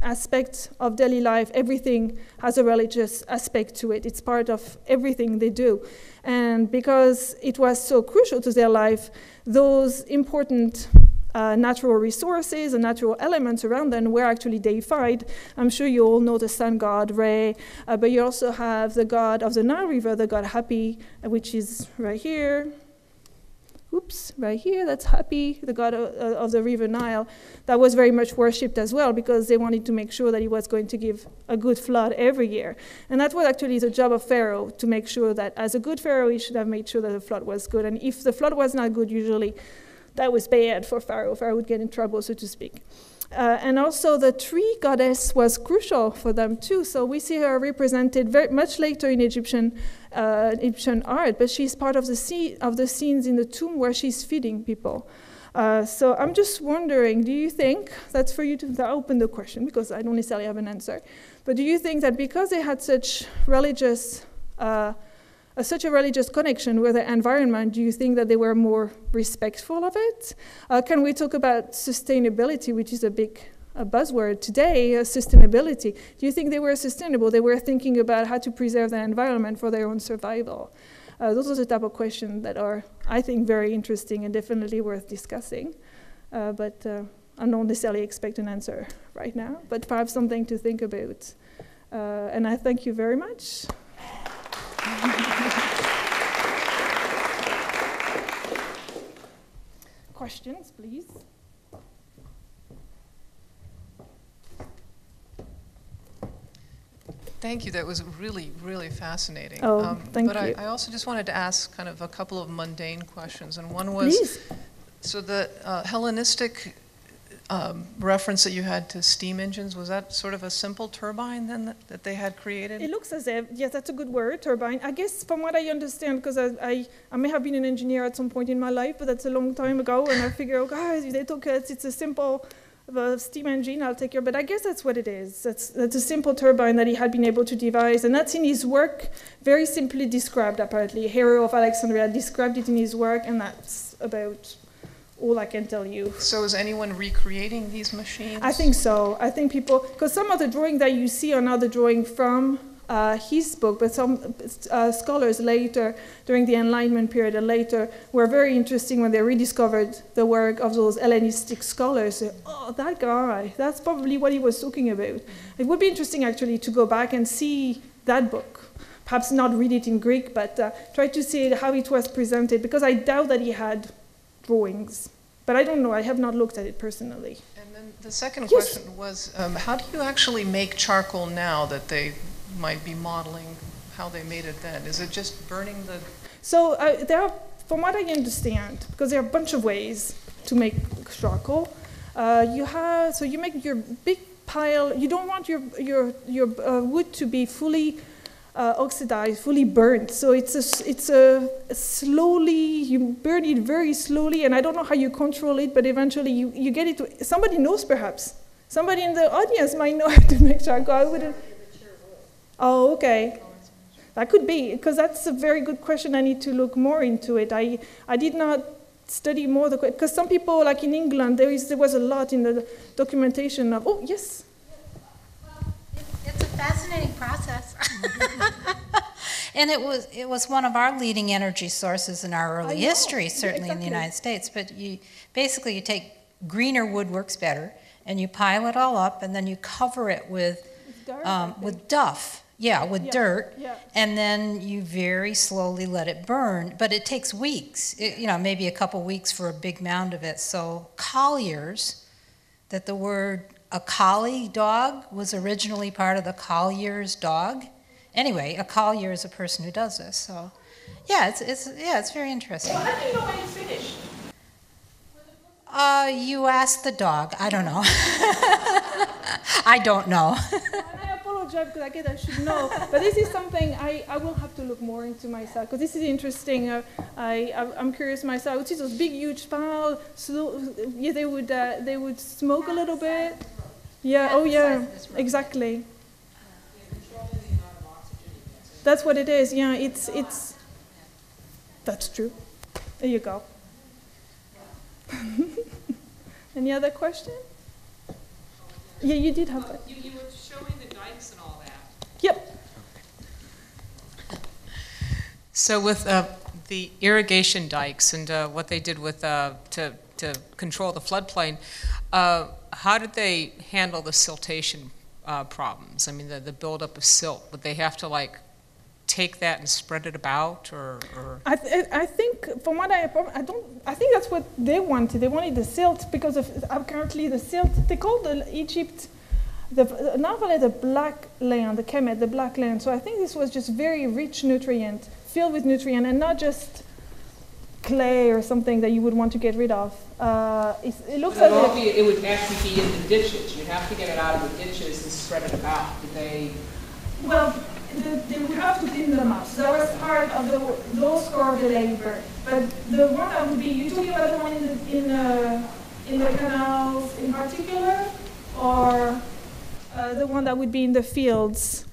aspect of daily life, everything has a religious aspect to it. It's part of everything they do. And because it was so crucial to their life, those important uh, natural resources and natural elements around them were actually deified. I'm sure you all know the sun god Re, uh, but you also have the god of the Nile River, the god Hapi, which is right here oops, right here, that's Hapi, the god of, of, the river Nile, that was very much worshipped as well because they wanted to make sure that he was going to give a good flood every year. And that was actually the job of Pharaoh to make sure that as a good Pharaoh, he should have made sure that the flood was good. And if the flood was not good, usually that was bad for Pharaoh. Pharaoh would get in trouble, so to speak. Uh, and also the tree goddess was crucial for them too. So we see her represented very much later in Egyptian uh, Egyptian art, but she's part of the scene, of the scenes in the tomb where she's feeding people. Uh, so I'm just wondering, do you think that's for you to open the question because I don't necessarily have an answer, but do you think that because they had such religious uh, such a religious connection with the environment, do you think that they were more respectful of it? Uh, can we talk about sustainability, which is a big a buzzword today, uh, sustainability. Do you think they were sustainable? They were thinking about how to preserve the environment for their own survival. Uh, those are the type of questions that are, I think, very interesting and definitely worth discussing. uh, but uh, I don't necessarily expect an answer right now, but perhaps something to think about. Uh, and I thank you very much. Questions, please. Thank you. That was really, really fascinating. Oh, um, thank but you. But I, I, also just wanted to ask kind of a couple of mundane questions. And one was Please. so the uh, Hellenistic um, reference that you had to steam engines, was that sort of a simple turbine then that, that, they had created? It looks as if, yes, that's a good word, turbine. I guess from what I understand, because I, I, I, may have been an engineer at some point in my life, but that's a long time ago, and I figure, oh, guys, they took it, it's a simple steam engine, I'll take care. But I guess that's what it is. That's, that's a simple turbine that he had been able to devise. And that's in his work, very simply described, apparently. Hero of Alexandria described it in his work, and that's about all I can tell you. So is anyone recreating these machines? I think so. I think people, because some of the drawing that you see are not the drawing from uh, his book, but some uh, scholars later, during the Enlightenment period and later, were very interesting when they rediscovered the work of those Hellenistic scholars. So, oh, that guy, that's probably what he was talking about. It would be interesting actually to go back and see that book. Perhaps not read it in Greek, but uh, try to see how it was presented, because I doubt that he had drawings. But I don't know, I have not looked at it personally. And then the second yes. question was um, how do you actually make charcoal now that they might be modeling how they made it then? Is it just burning the? So uh, there are, from what I understand, because there are a bunch of ways to make charcoal. Uh, you have so you make your big pile. You don't want your your your uh, wood to be fully uh, oxidized, fully burnt. So it's a it's a slowly you burn it very slowly, and I don't know how you control it, but eventually you, you get it to somebody knows perhaps. Somebody in the audience might know how to make charcoal. I wouldn't. Oh, okay. That could be, because that's a very good question. I need to look more into it. I, I did not study more, the because some people, like in England, there, is, there was a lot in the documentation of, oh, yes? Well, it's a fascinating process. and it was, it was one of our leading energy sources in our early history, certainly exactly. in the United States. But you, basically, you take greener wood works better, and you pile it all up, and then you cover it with, um, with duff yeah, with Yeah, dirt. yeah. And then you very slowly let it burn, but it takes weeks, it- you know, maybe a couple weeks for a big mound of it. So colliers, that the word a collie dog was originally part of the collier's dog. Anyway, a collier is a person who does this. So, yeah, it's, it's yeah, it's very interesting. Well, How do you know when it's finished? Uh, you ask the dog. I don't know. I don't know. I apologize because I guess I should know. but this is something I, I will have to look more into myself because this is interesting. Uh, I, I'm curious myself. I would see those big, huge piles. So, yeah, they would uh, they would smoke a little bit. Yeah. Oh, yeah. Exactly. That's what it is. Yeah. It's it's. That's true. There you go. Any other question? Yeah, you did have that. You, you were showing the dikes and all that. Yep. So with uh, the irrigation dikes and uh, what they did with uh, to to control the floodplain, uh, how did they handle the siltation uh, problems? I mean, the, the buildup of silt. Would they have to like take that and spread it about, or? or? I, th- I think from what I I don't I think that's what they wanted. They wanted the silt because of apparently the silt. They called the Egypt the Naval the black land, the Kemet, the black land. So I think this was just very rich nutrient, filled with nutrient, and not just clay or something that you would want to get rid of. Uh, it looks like it, it would actually be in the ditches. You'd have to get it out of the ditches and spread it about. Did they? Well, the, they would have to clean them up. So that was part of the those core of the labor. But the one that would be you talking about the one in the in, uh, in the canals in particular, or uh, the one that would be in the fields.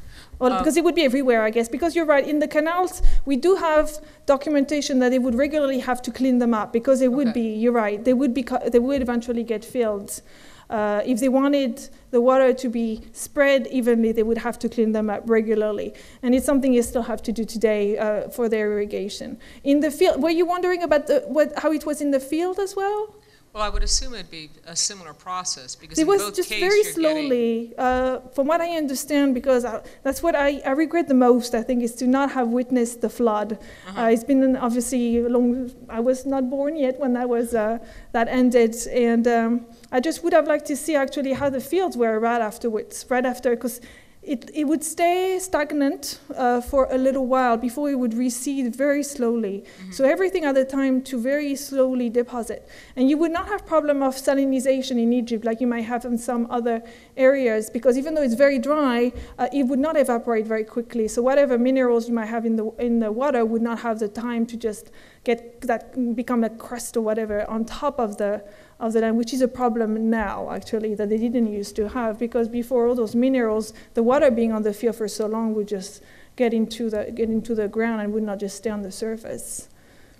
Well, uh, because it would be everywhere, I guess. Because you're right, in the canals, we do have documentation that they would regularly have to clean them up because they would okay. be. You're right. They would be. They would eventually get filled. Uh, if they wanted the water to be spread evenly, they would have to clean them up regularly. And it's something you still have to do today uh, for their irrigation. In the field, were you wondering about the, what, how it was in the field as well? Well, I would assume it'd be a similar process because It was just cases very you're getting- slowly, uh, from what I understand, because I, that's what I, I regret the most. I think is to not have witnessed the flood. uh it's been an, obviously long. I was not born yet when that was uh, that ended, and um, I just would have liked to see actually how the fields were right afterwards, right after, because it, it would stay stagnant uh, for a little while before it would recede very slowly. So everything at the time to very slowly deposit. And you would not have problem of salinization in Egypt like you might have in some other areas because even though it's very dry, uh, it would not evaporate very quickly. So whatever minerals you might have in the, in the water would not have the time to just get that become a crust or whatever on top of the of the land, which is a problem now actually that they didn't used to have because before all those minerals, the water being on the field for so long would just get into the get into the ground and would not just stay on the surface.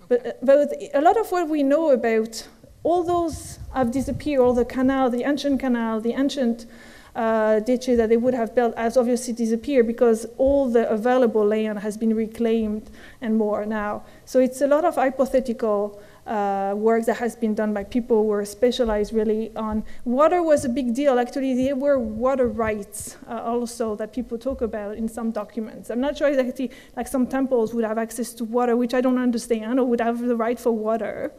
But, but a lot of what we know about all those have disappeared, all the canal, the ancient canal, the ancient uh, ditches that they would have built has obviously disappeared because all the available land has been reclaimed and more now. So it's a lot of hypothetical uh, work that has been done by people who are specialized really on water was a big deal. Actually, there were water rights uh, also that people talk about in some documents. I'm not sure exactly, like some temples would have access to water, which I don't understand, or would have the right for water.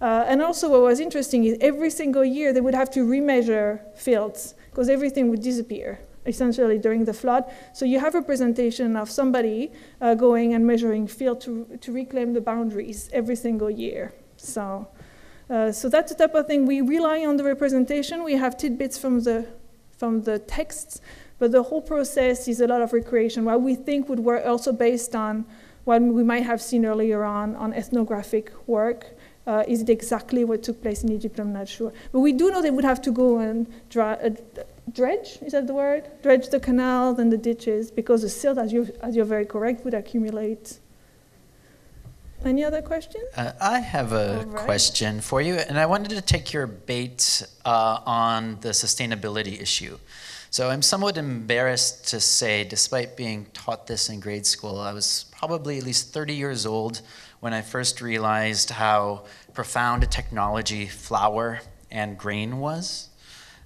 Uh, and also, what was interesting is every single year they would have to remeasure fields because everything would disappear essentially during the flood. So you have a presentation of somebody uh, going and measuring field to, to reclaim the boundaries every single year. So, uh, so that's the type of thing we rely on the representation. We have tidbits from the from the texts, but the whole process is a lot of recreation. What we think would work also based on what we might have seen earlier on on ethnographic work. Uh, is it exactly what took place in Egypt? I'm not sure. But we do know they would have to go and dry, uh, dredge, is that the word? Dredge the canals and the ditches because the silt, as, you, as you're very correct, would accumulate. Any other questions? Uh, I have a right. question for you, and I wanted to take your bait uh, on the sustainability issue. So I'm somewhat embarrassed to say, despite being taught this in grade school, I was probably at least 30 years old when I first realized how profound a technology flour and grain was.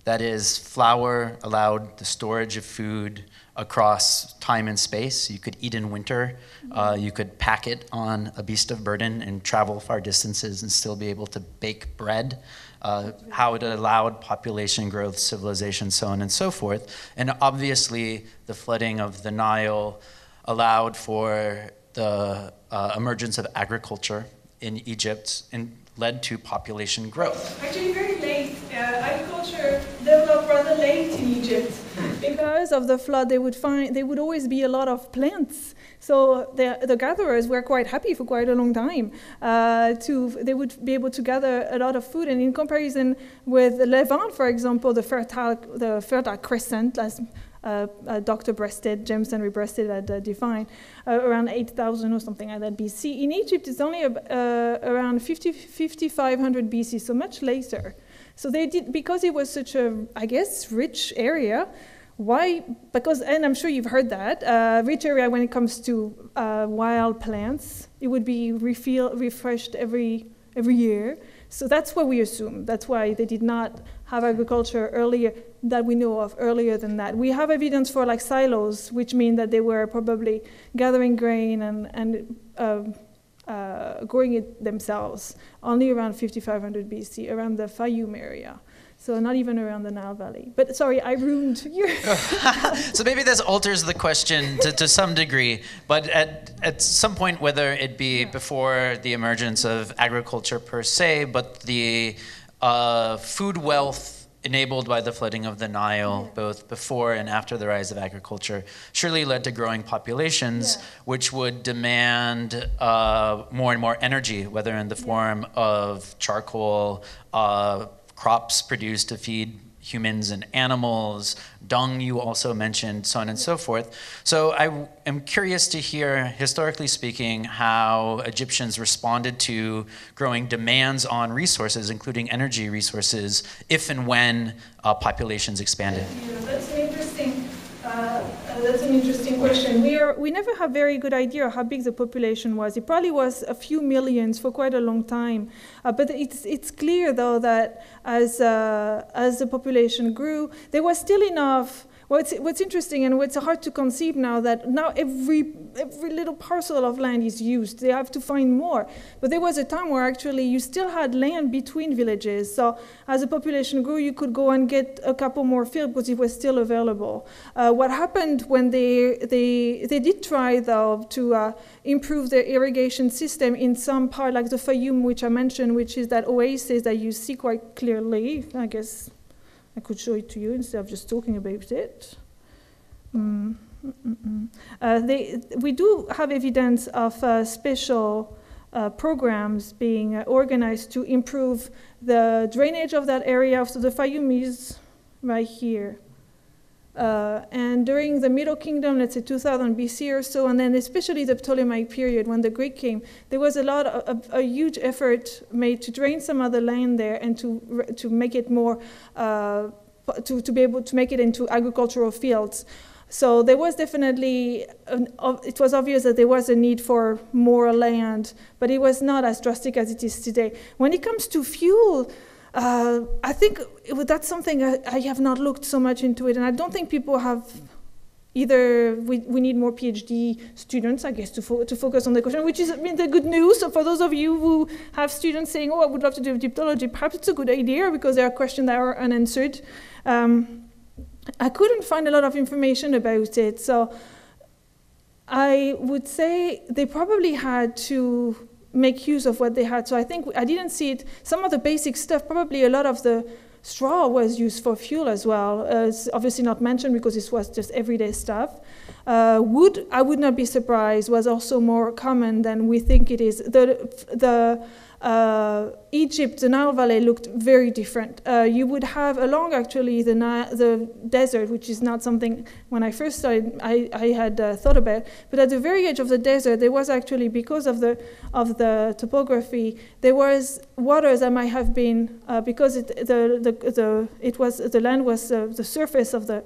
That is, flour allowed the storage of food across time and space. You could eat in winter, uh, you could pack it on a beast of burden and travel far distances and still be able to bake bread. Uh, how it allowed population growth, civilization, so on and so forth. And obviously, the flooding of the Nile allowed for the uh, emergence of agriculture in Egypt and led to population growth. Actually, very late. Uh, agriculture developed rather late in Egypt because of the flood. They would find there would always be a lot of plants. So the, the gatherers were quite happy for quite a long time. Uh, to they would be able to gather a lot of food. And in comparison with Levant, for example, the fertile the fertile crescent, as Dr. Breasted, James Henry Breasted had uh, defined, uh, around 8,000 or something like that BC. In Egypt, it's only uh, around 50, 5,500 BC, so much later. So they did, because it was such a, I guess, rich area, why? Because, and I'm sure you've heard that, uh, rich area when it comes to uh, wild plants, it would be refill, refreshed every, every year. So that's what we assume. That's why they did not have agriculture earlier that we know of earlier than that. We have evidence for like silos, which mean that they were probably gathering grain and, and um, uh, growing it themselves only around 5500 BC, around the Fayum area. So not even around the Nile Valley. But sorry, I ruined your. so maybe this alters the question to, to some degree, but at, at some point, whether it be before the emergence of agriculture per se, but the uh, food wealth enabled by the flooding of the Nile, both before and after the rise of agriculture, surely led to growing populations, Yeah. which would demand uh, more and more energy, whether in the form of charcoal, uh, crops produced to feed humans and animals, dung you also mentioned, so on and so forth. So I am curious to hear, historically speaking, how Egyptians responded to growing demands on resources, including energy resources, if and when uh, populations expanded. Yeah, that's interesting. Uh, that's an interesting question. We, are, we never have very good idea how big the population was. It probably was a few millions for quite a long time. Uh, but it's, it's clear, though, that as, uh, as the population grew, there was still enough What's, what's interesting and what's hard to conceive now that now every, every little parcel of land is used. They have to find more. But there was a time where actually you still had land between villages. So as the population grew, you could go and get a couple more fields because it was still available. Uh, what happened when they, they, they did try, though, to uh, improve the irrigation system in some part, like the Fayum, which I mentioned, which is that oasis that you see quite clearly, I guess I could show it to you instead of just talking about it. Mm. Uh, they, we do have evidence of uh, special uh, programs being uh, organized to improve the drainage of that area. So the Fayum is right here. Uh, and during the Middle Kingdom, let's say 2000 BC or so, and then especially the Ptolemaic period when the Greek came, there was a lot of a, a huge effort made to drain some other land there and to to make it more uh, to to be able to make it into agricultural fields. So there was definitely, an, it was obvious that there was a need for more land, but it was not as drastic as it is today. When it comes to fuel, uh, I think that's something I, I, have not looked so much into it, and I don't think people have either. We, we need more PhD students, I guess, to, fo to focus on the question, which is I mean, the good news. So for those of you who have students saying, "Oh, I would love to do Egyptology," perhaps it's a good idea because there are questions that are unanswered. Um, I couldn't find a lot of information about it, so I would say they probably had to make use of what they had. So I think I didn't see it. Some of the basic stuff, probably a lot of the straw was used for fuel as well. Uh, it's obviously not mentioned because this was just everyday stuff. Uh, wood, I would not be surprised, was also more common than we think it is. The, the uh, Egypt, the Nile Valley looked very different. Uh, you would have along actually the, the desert, which is not something when I first started I, I had uh, thought about, but at the very edge of the desert, there was actually because of the of the topography, there was waters that might have been uh, because it, the, the the it was the land was uh, the surface of the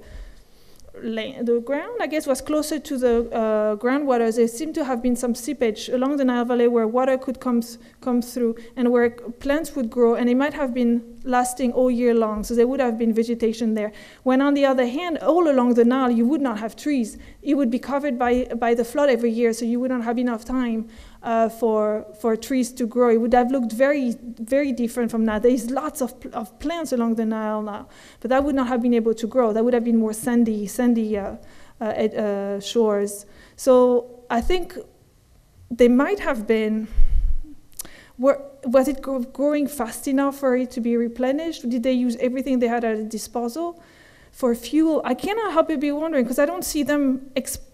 the ground, I guess, was closer to the uh, groundwater. There seemed to have been some seepage along the Nile Valley where water could come, come through and where plants would grow, and it might have been lasting all year long, so there would have been vegetation there. When, on the other hand, all along the Nile, you would not have trees. It would be covered by, by the flood every year, so you would not have enough time uh, for, for trees to grow. It would have looked very, very different from now. There's lots of, of plants along the Nile now, but that would not have been able to grow. That would have been more sandy, sandy uh, uh, uh shores. So I think they might have been. Were, was it growing fast enough for it to be replenished? Did they use everything they had at disposal? For fuel, I cannot help but be wondering because I don't see them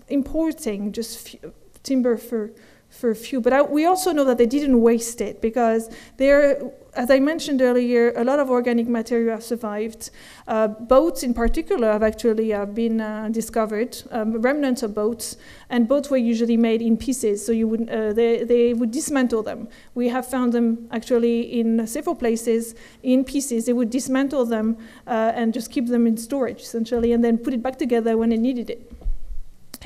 importing just timber for for fuel. But I, we also know that they didn't waste it because there, as I mentioned earlier, a lot of organic material have survived. Uh, boats, in particular, have actually uh, been uh, discovered, um, remnants of boats, and boats were usually made in pieces, so you would, uh, they, they would dismantle them. We have found them actually in several places in pieces. They would dismantle them uh, and just keep them in storage, essentially, and then put it back together when they needed it.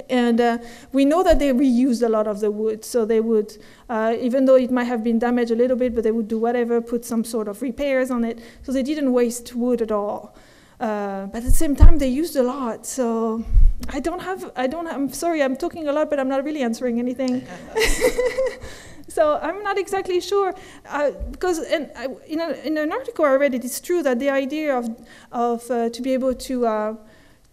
And uh, we know that they reused a lot of the wood, so they would, uh, even though it might have been damaged a little bit, but they would do whatever, put some sort of repairs on it, so they didn't waste wood at all. Uh, but at the same time, they used a lot, so I don't have, I don't, I'm sorry, I'm talking a lot, but I'm not really answering anything. so I'm not exactly sure, uh, because in, in, a, in, an article I read, it is true that the idea of, of uh, to be able to uh,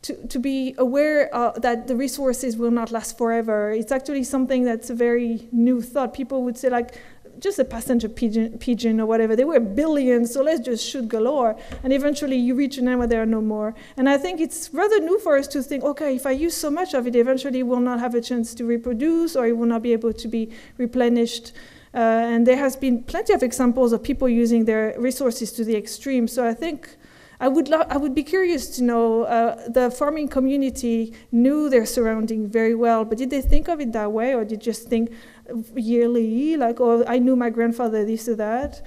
to, to be aware uh, that the resources will not last forever. It's actually something that's a very new thought. People would say like, just a passenger pigeon, pigeon or whatever. They were billions, so let's just shoot galore. And eventually you reach an end where there are no more. And I think it's rather new for us to think, okay, if I use so much of it, eventually we'll not have a chance to reproduce or it will not be able to be replenished. Uh, and there has been plenty of examples of people using their resources to the extreme. So I think I would, I would be curious to know uh, the farming community knew their surrounding very well, but did they think of it that way, or did just think yearly, like, oh, I knew my grandfather this or that?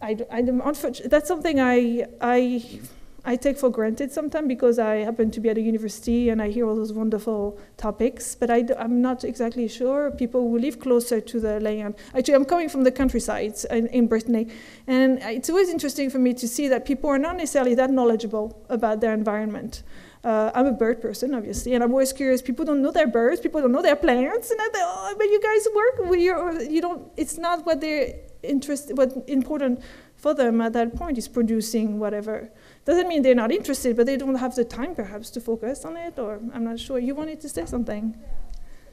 I, I, that's something I, I, I take for granted sometimes because I happen to be at a university and I hear all those wonderful topics, but I am not exactly sure. People who live closer to the land. Actually, I'm coming from the countryside in, in Brittany, and it's always interesting for me to see that people are not necessarily that knowledgeable about their environment. Uh, I'm a bird person, obviously, and I'm always curious. People don't know their birds, people don't know their plants, and I think, oh, but you guys work with your, you don't. It's not what they're interested, what important for them at that point is producing whatever. Doesn't mean they're not interested, but they don't have the time perhaps to focus on it, or I'm not sure. You wanted to say something? Yeah.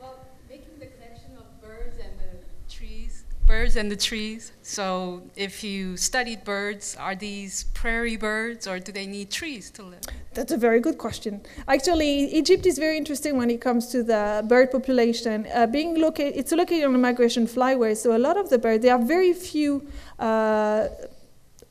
Well, making the connection of birds and the trees, birds and the trees. So if you studied birds, are these prairie birds or do they need trees to live? That's a very good question. Actually, Egypt is very interesting when it comes to the bird population. Uh, being located, it's located on a migration flyway, so a lot of the birds, there are very few uh,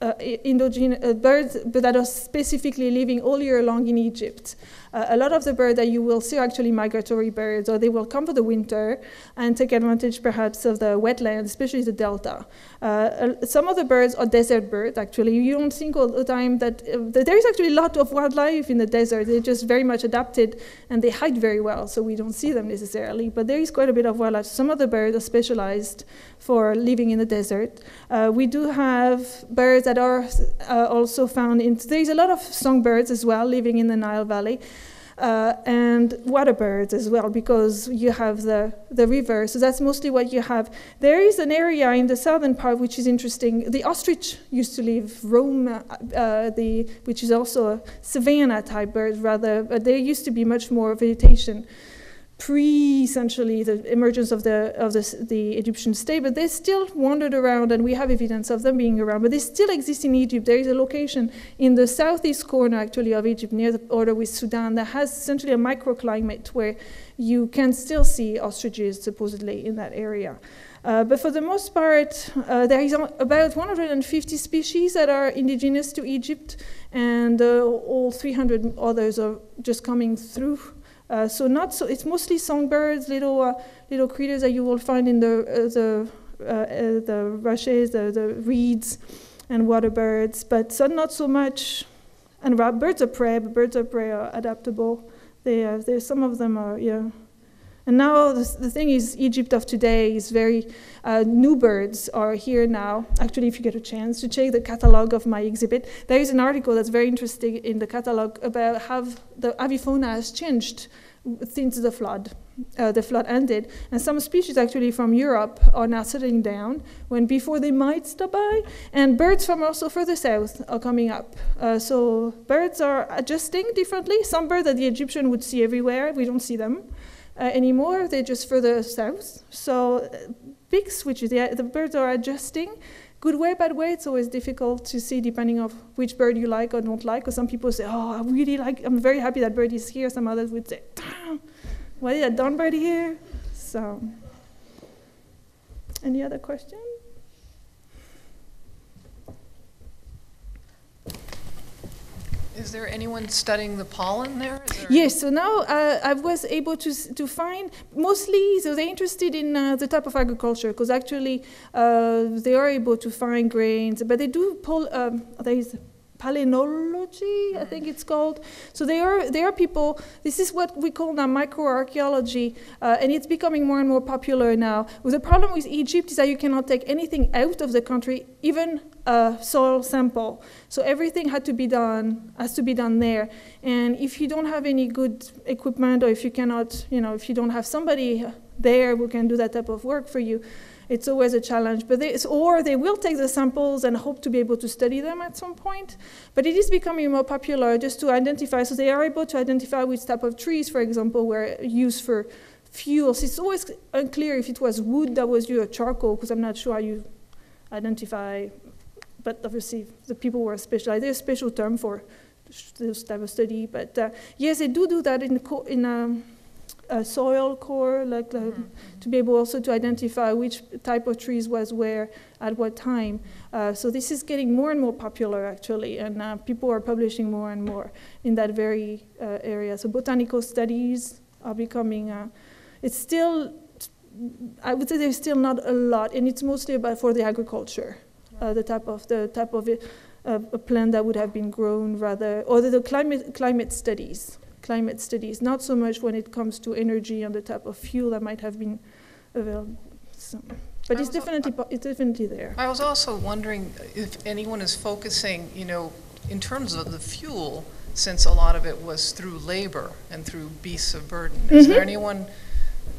uh, indigenous uh, birds that are specifically living all year long in Egypt. Uh, a lot of the birds that you will see are actually migratory birds, or they will come for the winter and take advantage perhaps of the wetlands, especially the delta. Uh, some of the birds are desert birds, actually. You don't think all the time that, uh, that there is actually a lot of wildlife in the desert. They're just very much adapted and they hide very well, so we don't see them necessarily. But there is quite a bit of wildlife. Some of the birds are specialized for living in the desert. Uh, we do have birds that are uh, also found in, there's a lot of songbirds as well living in the Nile Valley uh, and water birds as well, because you have the, the river. So that's mostly what you have. There is an area in the southern part which is interesting. The ostrich used to live, roam, uh, uh, the, which is also a savanna type bird, rather, but there used to be much more vegetation pre essentially the emergence of the of the, the Egyptian state, but they still wandered around, and we have evidence of them being around. But they still exist in Egypt. There is a location in the southeast corner, actually, of Egypt, near the border with Sudan, that has essentially a microclimate where you can still see ostriches supposedly in that area. Uh, but for the most part, uh, there is about 150 species that are indigenous to Egypt, and uh, all 300 others are just coming through uh, so not so. It's mostly songbirds, little uh, little creatures that you will find in the uh, the uh, uh, the rushes, the, the reeds, and water birds. But so not so much. And birds of prey. But birds of prey are adaptable. They there's some of them are yeah. And now the, the thing is, Egypt of today is very new birds are here now. Actually, if you get a chance to check the catalog of my exhibit, there is an article that's very interesting in the catalog about how the avifauna has changed since the flood. Uh, the flood ended, and some species actually from Europe are now settling down when before they might stop by, and birds from also further south are coming up. Uh, so birds are adjusting differently. Some birds that the Egyptian would see everywhere, we don't see them uh, anymore. They're just further south. So uh, big switches. The, the birds are adjusting good way, bad way, it's always difficult to see depending on which bird you like or don't like. Because some people say, oh, I really like, I'm very happy that bird is here. Some others would say, why is that dawn bird here? So, any other questions? Is there anyone studying the pollen there? yes, so now uh, I was able to, to find mostly, so they're interested in uh, the type of agriculture because actually uh, they are able to find grains, but they do pull, um, there is palynology, I think it's called. So they are, they are people, this is what we call now microarchaeology, uh, and it's becoming more and more popular now. Well, the problem with Egypt is that you cannot take anything out of the country, even a soil sample. So everything had to be done, has to be done there. And if you don't have any good equipment, or if you cannot, you know, if you don't have somebody there who can do that type of work for you, it's always a challenge. But they, or they will take the samples and hope to be able to study them at some point. But it is becoming more popular just to identify. So they are able to identify which type of trees, for example, were used for fuels. It's always unclear if it was wood that was used or charcoal, because I'm not sure how you identify. But obviously, the people were specialized. There's a special term for this type of study. But uh, yes, they do do that in, in um, a soil core, like mm -hmm. to be able also to identify which type of trees was where at what time. Uh, so this is getting more and more popular actually, and uh, people are publishing more and more in that very uh, area. So botanical studies are becoming. Uh, it's still, I would say there's still not a lot, and it's mostly about for the agriculture, uh, the type of the type of a, a plant that would have been grown rather, or the, the climate, climate studies, climate studies, not so much when it comes to energy and the type of fuel that might have been available. So, but I it's definitely, it's definitely there. I was also wondering if anyone is focusing, you know, in terms of the fuel, since a lot of it was through labor and through beasts of burden. Is there Mhm. anyone,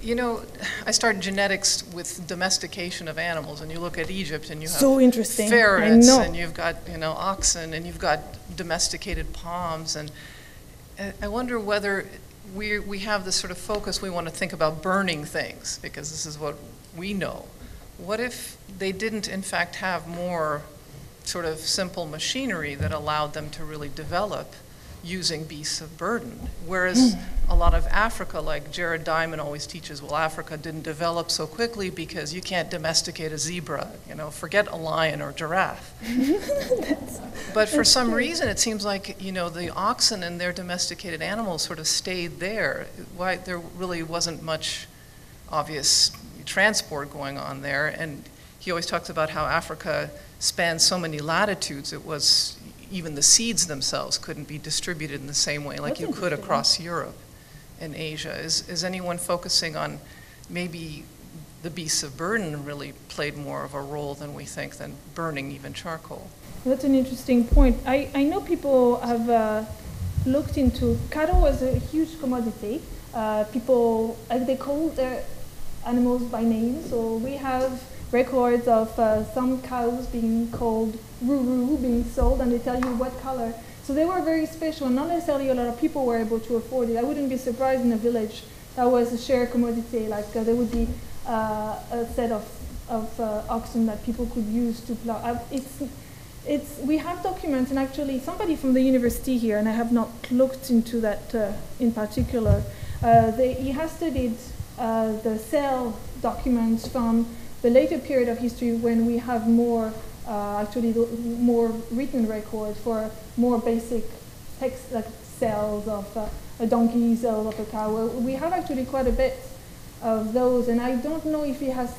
you know, I started genetics with domestication of animals, and you look at Egypt and you have So interesting. Ferrets, and you've got, you know, oxen, and you've got domesticated palms, and I- wonder whether we, we have this sort of focus, we want to think about burning things, because this is what we know. What if they didn't, in fact, have more sort of simple machinery that allowed them to really develop using beasts of burden? Whereas a lot of Africa, like Jared Diamond always teaches, well, Africa didn't develop so quickly because you can't domesticate a zebra, you know, forget a lion or giraffe. But for some reason, it seems like, you know, the oxen and their domesticated animals sort of stayed there. Why, there really wasn't much obvious transport going on there. And he always talks about how Africa spans so many latitudes, it was, even the seeds themselves couldn't be distributed in the same way like That's you could across Europe and Asia. Is, is anyone focusing on maybe the beasts of burden really played more of a role than we think than burning even charcoal? That's an interesting point. I, I know people have uh, looked into cattle was a huge commodity. Uh, people uh, they call their animals by name. So we have records of uh, some cows being called ruru being sold, and they tell you what color. So they were very special. Not necessarily a lot of people were able to afford it. I wouldn't be surprised in a village that was a shared commodity. Like uh, there would be uh, a set of of uh, oxen that people could use to plow. Uh, it's it's, we have documents, and actually, somebody from the university here, and I have not looked into that uh, in particular, they, he has studied the cell documents from the later period of history when we have more, uh, actually, more written records for more basic text, like cells of uh, a donkey, cells of a cow. We have actually quite a bit of those, and I don't know if he has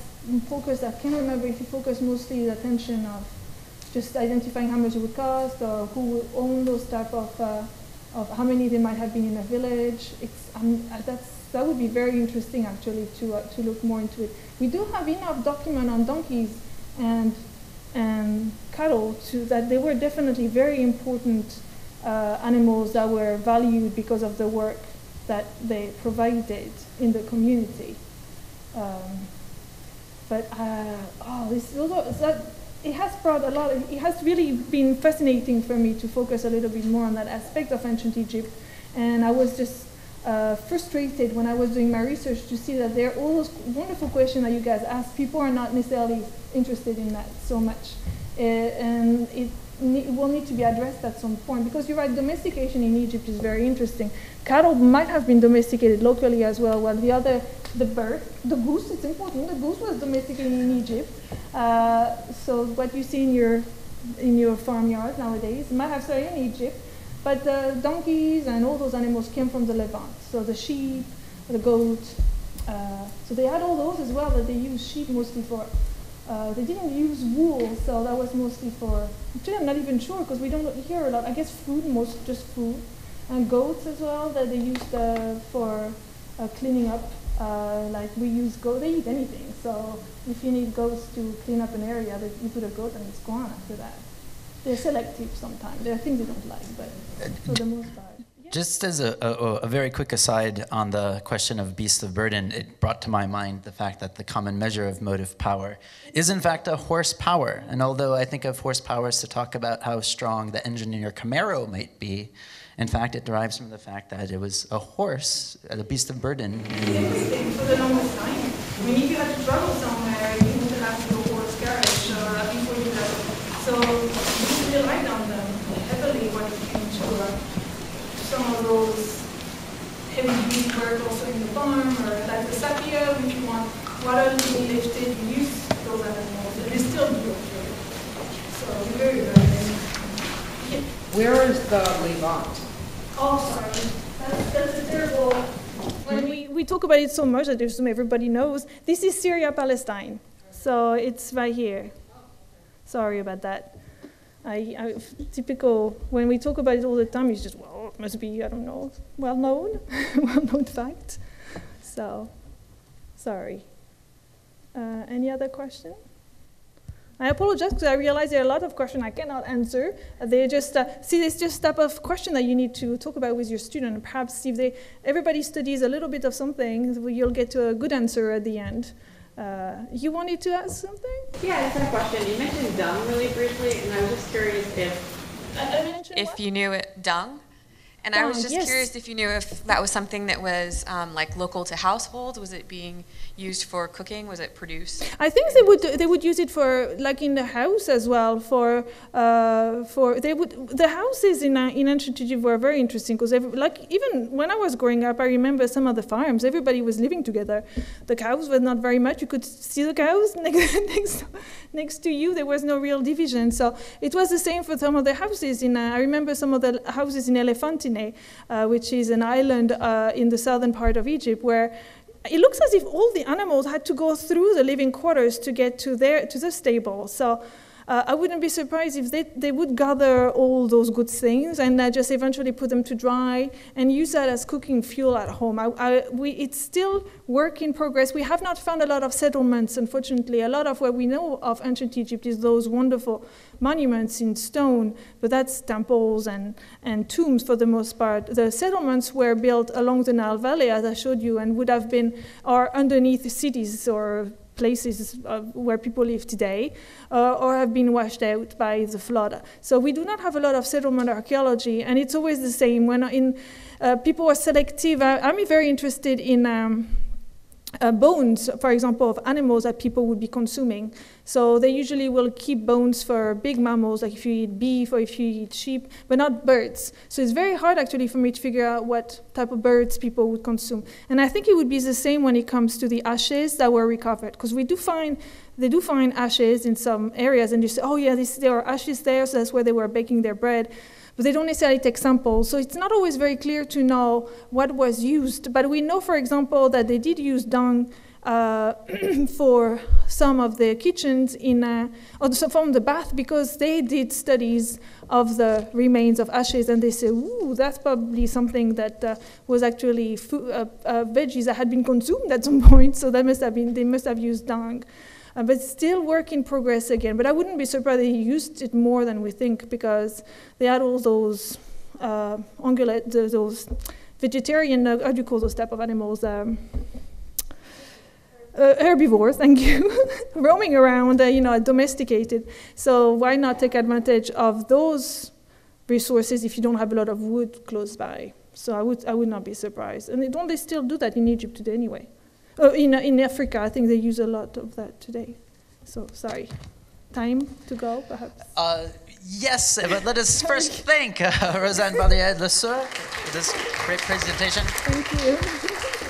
focused, I can't remember if he focused mostly the attention of just identifying how much it would cost or who would own those type of, uh, of how many there might have been in a village. It's, um, that's, that would be very interesting actually to, uh, to look more into it. We do have enough document on donkeys and, and cattle to, that they were definitely very important uh, animals that were valued because of the work that they provided in the community. Um, but uh, oh, this that it has brought a lot. Of, it has really been fascinating for me to focus a little bit more on that aspect of ancient Egypt, and I was just uh, frustrated when I was doing my research to see that there are all those wonderful questions that you guys ask. People are not necessarily interested in that so much, uh, and it, it will need to be addressed at some point because you're right. Domestication in Egypt is very interesting. Cattle might have been domesticated locally as well, while the other the bird, the goose, it's important. The goose was domesticated in Egypt. Uh, so what you see in your in your farmyard nowadays might have started in Egypt, but the donkeys and all those animals came from the Levant. So the sheep, the goat. Uh, so they had all those as well, but they used sheep mostly for. Uh, they didn't use wool, so that was mostly for. Actually, I'm not even sure because we don't hear a lot. I guess food, most just food, and goats as well that they used uh, for uh, cleaning up. Uh, like we use goat, they eat anything. So if you need goats to clean up an area, that you put a goat and it's gone after that. They're selective sometimes. There are things they don't like, but for the most part. Yeah. Just as a, a, a very quick aside on the question of beasts of burden, it brought to my mind the fact that the common measure of motive power is in fact a horsepower. And although I think of horsepower as to talk about how strong the engine in your Camaro might be, in fact, it derives from the fact that it was a horse, a beast of burden. Interesting for the longest time. I mean, if you had to travel somewhere, you would have to go horse carriage uh, before you travel. So we relied on them heavily when it came to uh, some of those heavy duty work also in the farm, or like the sakia, when you want water to be lifted, you use those animals, and they still do actually. So very, very. Where is the Levant? Oh, sorry. That's, that's a terrible. When we, we talk about it so much that I assume everybody knows, this is Syria, Palestine. So it's right here. Sorry about that. I, I, typical, when we talk about it all the time, it's just, well, it must be, I don't know, well known, well known fact. So, sorry. Uh, any other question? I apologize because I realize there are a lot of questions I cannot answer. Uh, they just uh, see it's just type of question that you need to talk about with your student. Perhaps if they everybody studies a little bit of something, you'll get to a good answer at the end. Uh, you wanted to ask something? Yeah, I just had a question. You mentioned dung really briefly, and I was just curious if if you knew it dung. And I was just yes. curious if you knew if that was something that was um, like local to households. Was it being used for cooking? Was it produced? I think they would they would use it for like in the house as well for uh, for they would the houses in uh, in ancient Egypt were very interesting because like even when I was growing up I remember some of the farms everybody was living together the cows were not very much you could see the cows next next, next to you there was no real division so it was the same for some of the houses in uh, I remember some of the houses in Elephantine uh, which is an island uh, in the southern part of Egypt where it looks as if all the animals had to go through the living quarters to get to their to the stable. So uh, I wouldn't be surprised if they, they would gather all those good things and uh, just eventually put them to dry and use that as cooking fuel at home. I, I, we, it's still work in progress. We have not found a lot of settlements, unfortunately. A lot of what we know of ancient Egypt is those wonderful monuments in stone, but that's temples and, and tombs for the most part. The settlements were built along the Nile Valley, as I showed you, and would have been, are underneath cities or places uh, where people live today, uh, or have been washed out by the flood. So we do not have a lot of settlement archaeology, and it's always the same. When in uh, people are selective, I, I'm very interested in. Um, uh, bones, for example, of animals that people would be consuming. So they usually will keep bones for big mammals, like if you eat beef or if you eat sheep, but not birds. So it's very hard actually for me to figure out what type of birds people would consume. And I think it would be the same when it comes to the ashes that were recovered, because we do find they do find ashes in some areas, and you say, oh yeah, this, there are ashes there, so that's where they were baking their bread but they don't necessarily take samples. So it's not always very clear to know what was used. But we know, for example, that they did use dung for some of the kitchens in, uh, or from the bath because they did studies of the remains of ashes and they say, ooh, that's probably something that uh, was actually fo- uh, uh, veggies that had been consumed at some point. So that must have been, they must have used dung. Uh, but still work in progress again. But I wouldn't be surprised they used it more than we think because they had all those uh, ungulate, those vegetarian, uh, how do you call those type of animals? Um, uh, herbivores, thank you, roaming around, uh, you know, domesticated. So why not take advantage of those resources if you don't have a lot of wood close by? So I would, I would not be surprised. And don't they still do that in Egypt today anyway? Oh, in, in Africa, I think they use a lot of that today. So, sorry. Time to go, perhaps? Uh, yes, but let us first thank uh, Rozenn Bailleul-LeSuer for this great presentation. Thank you.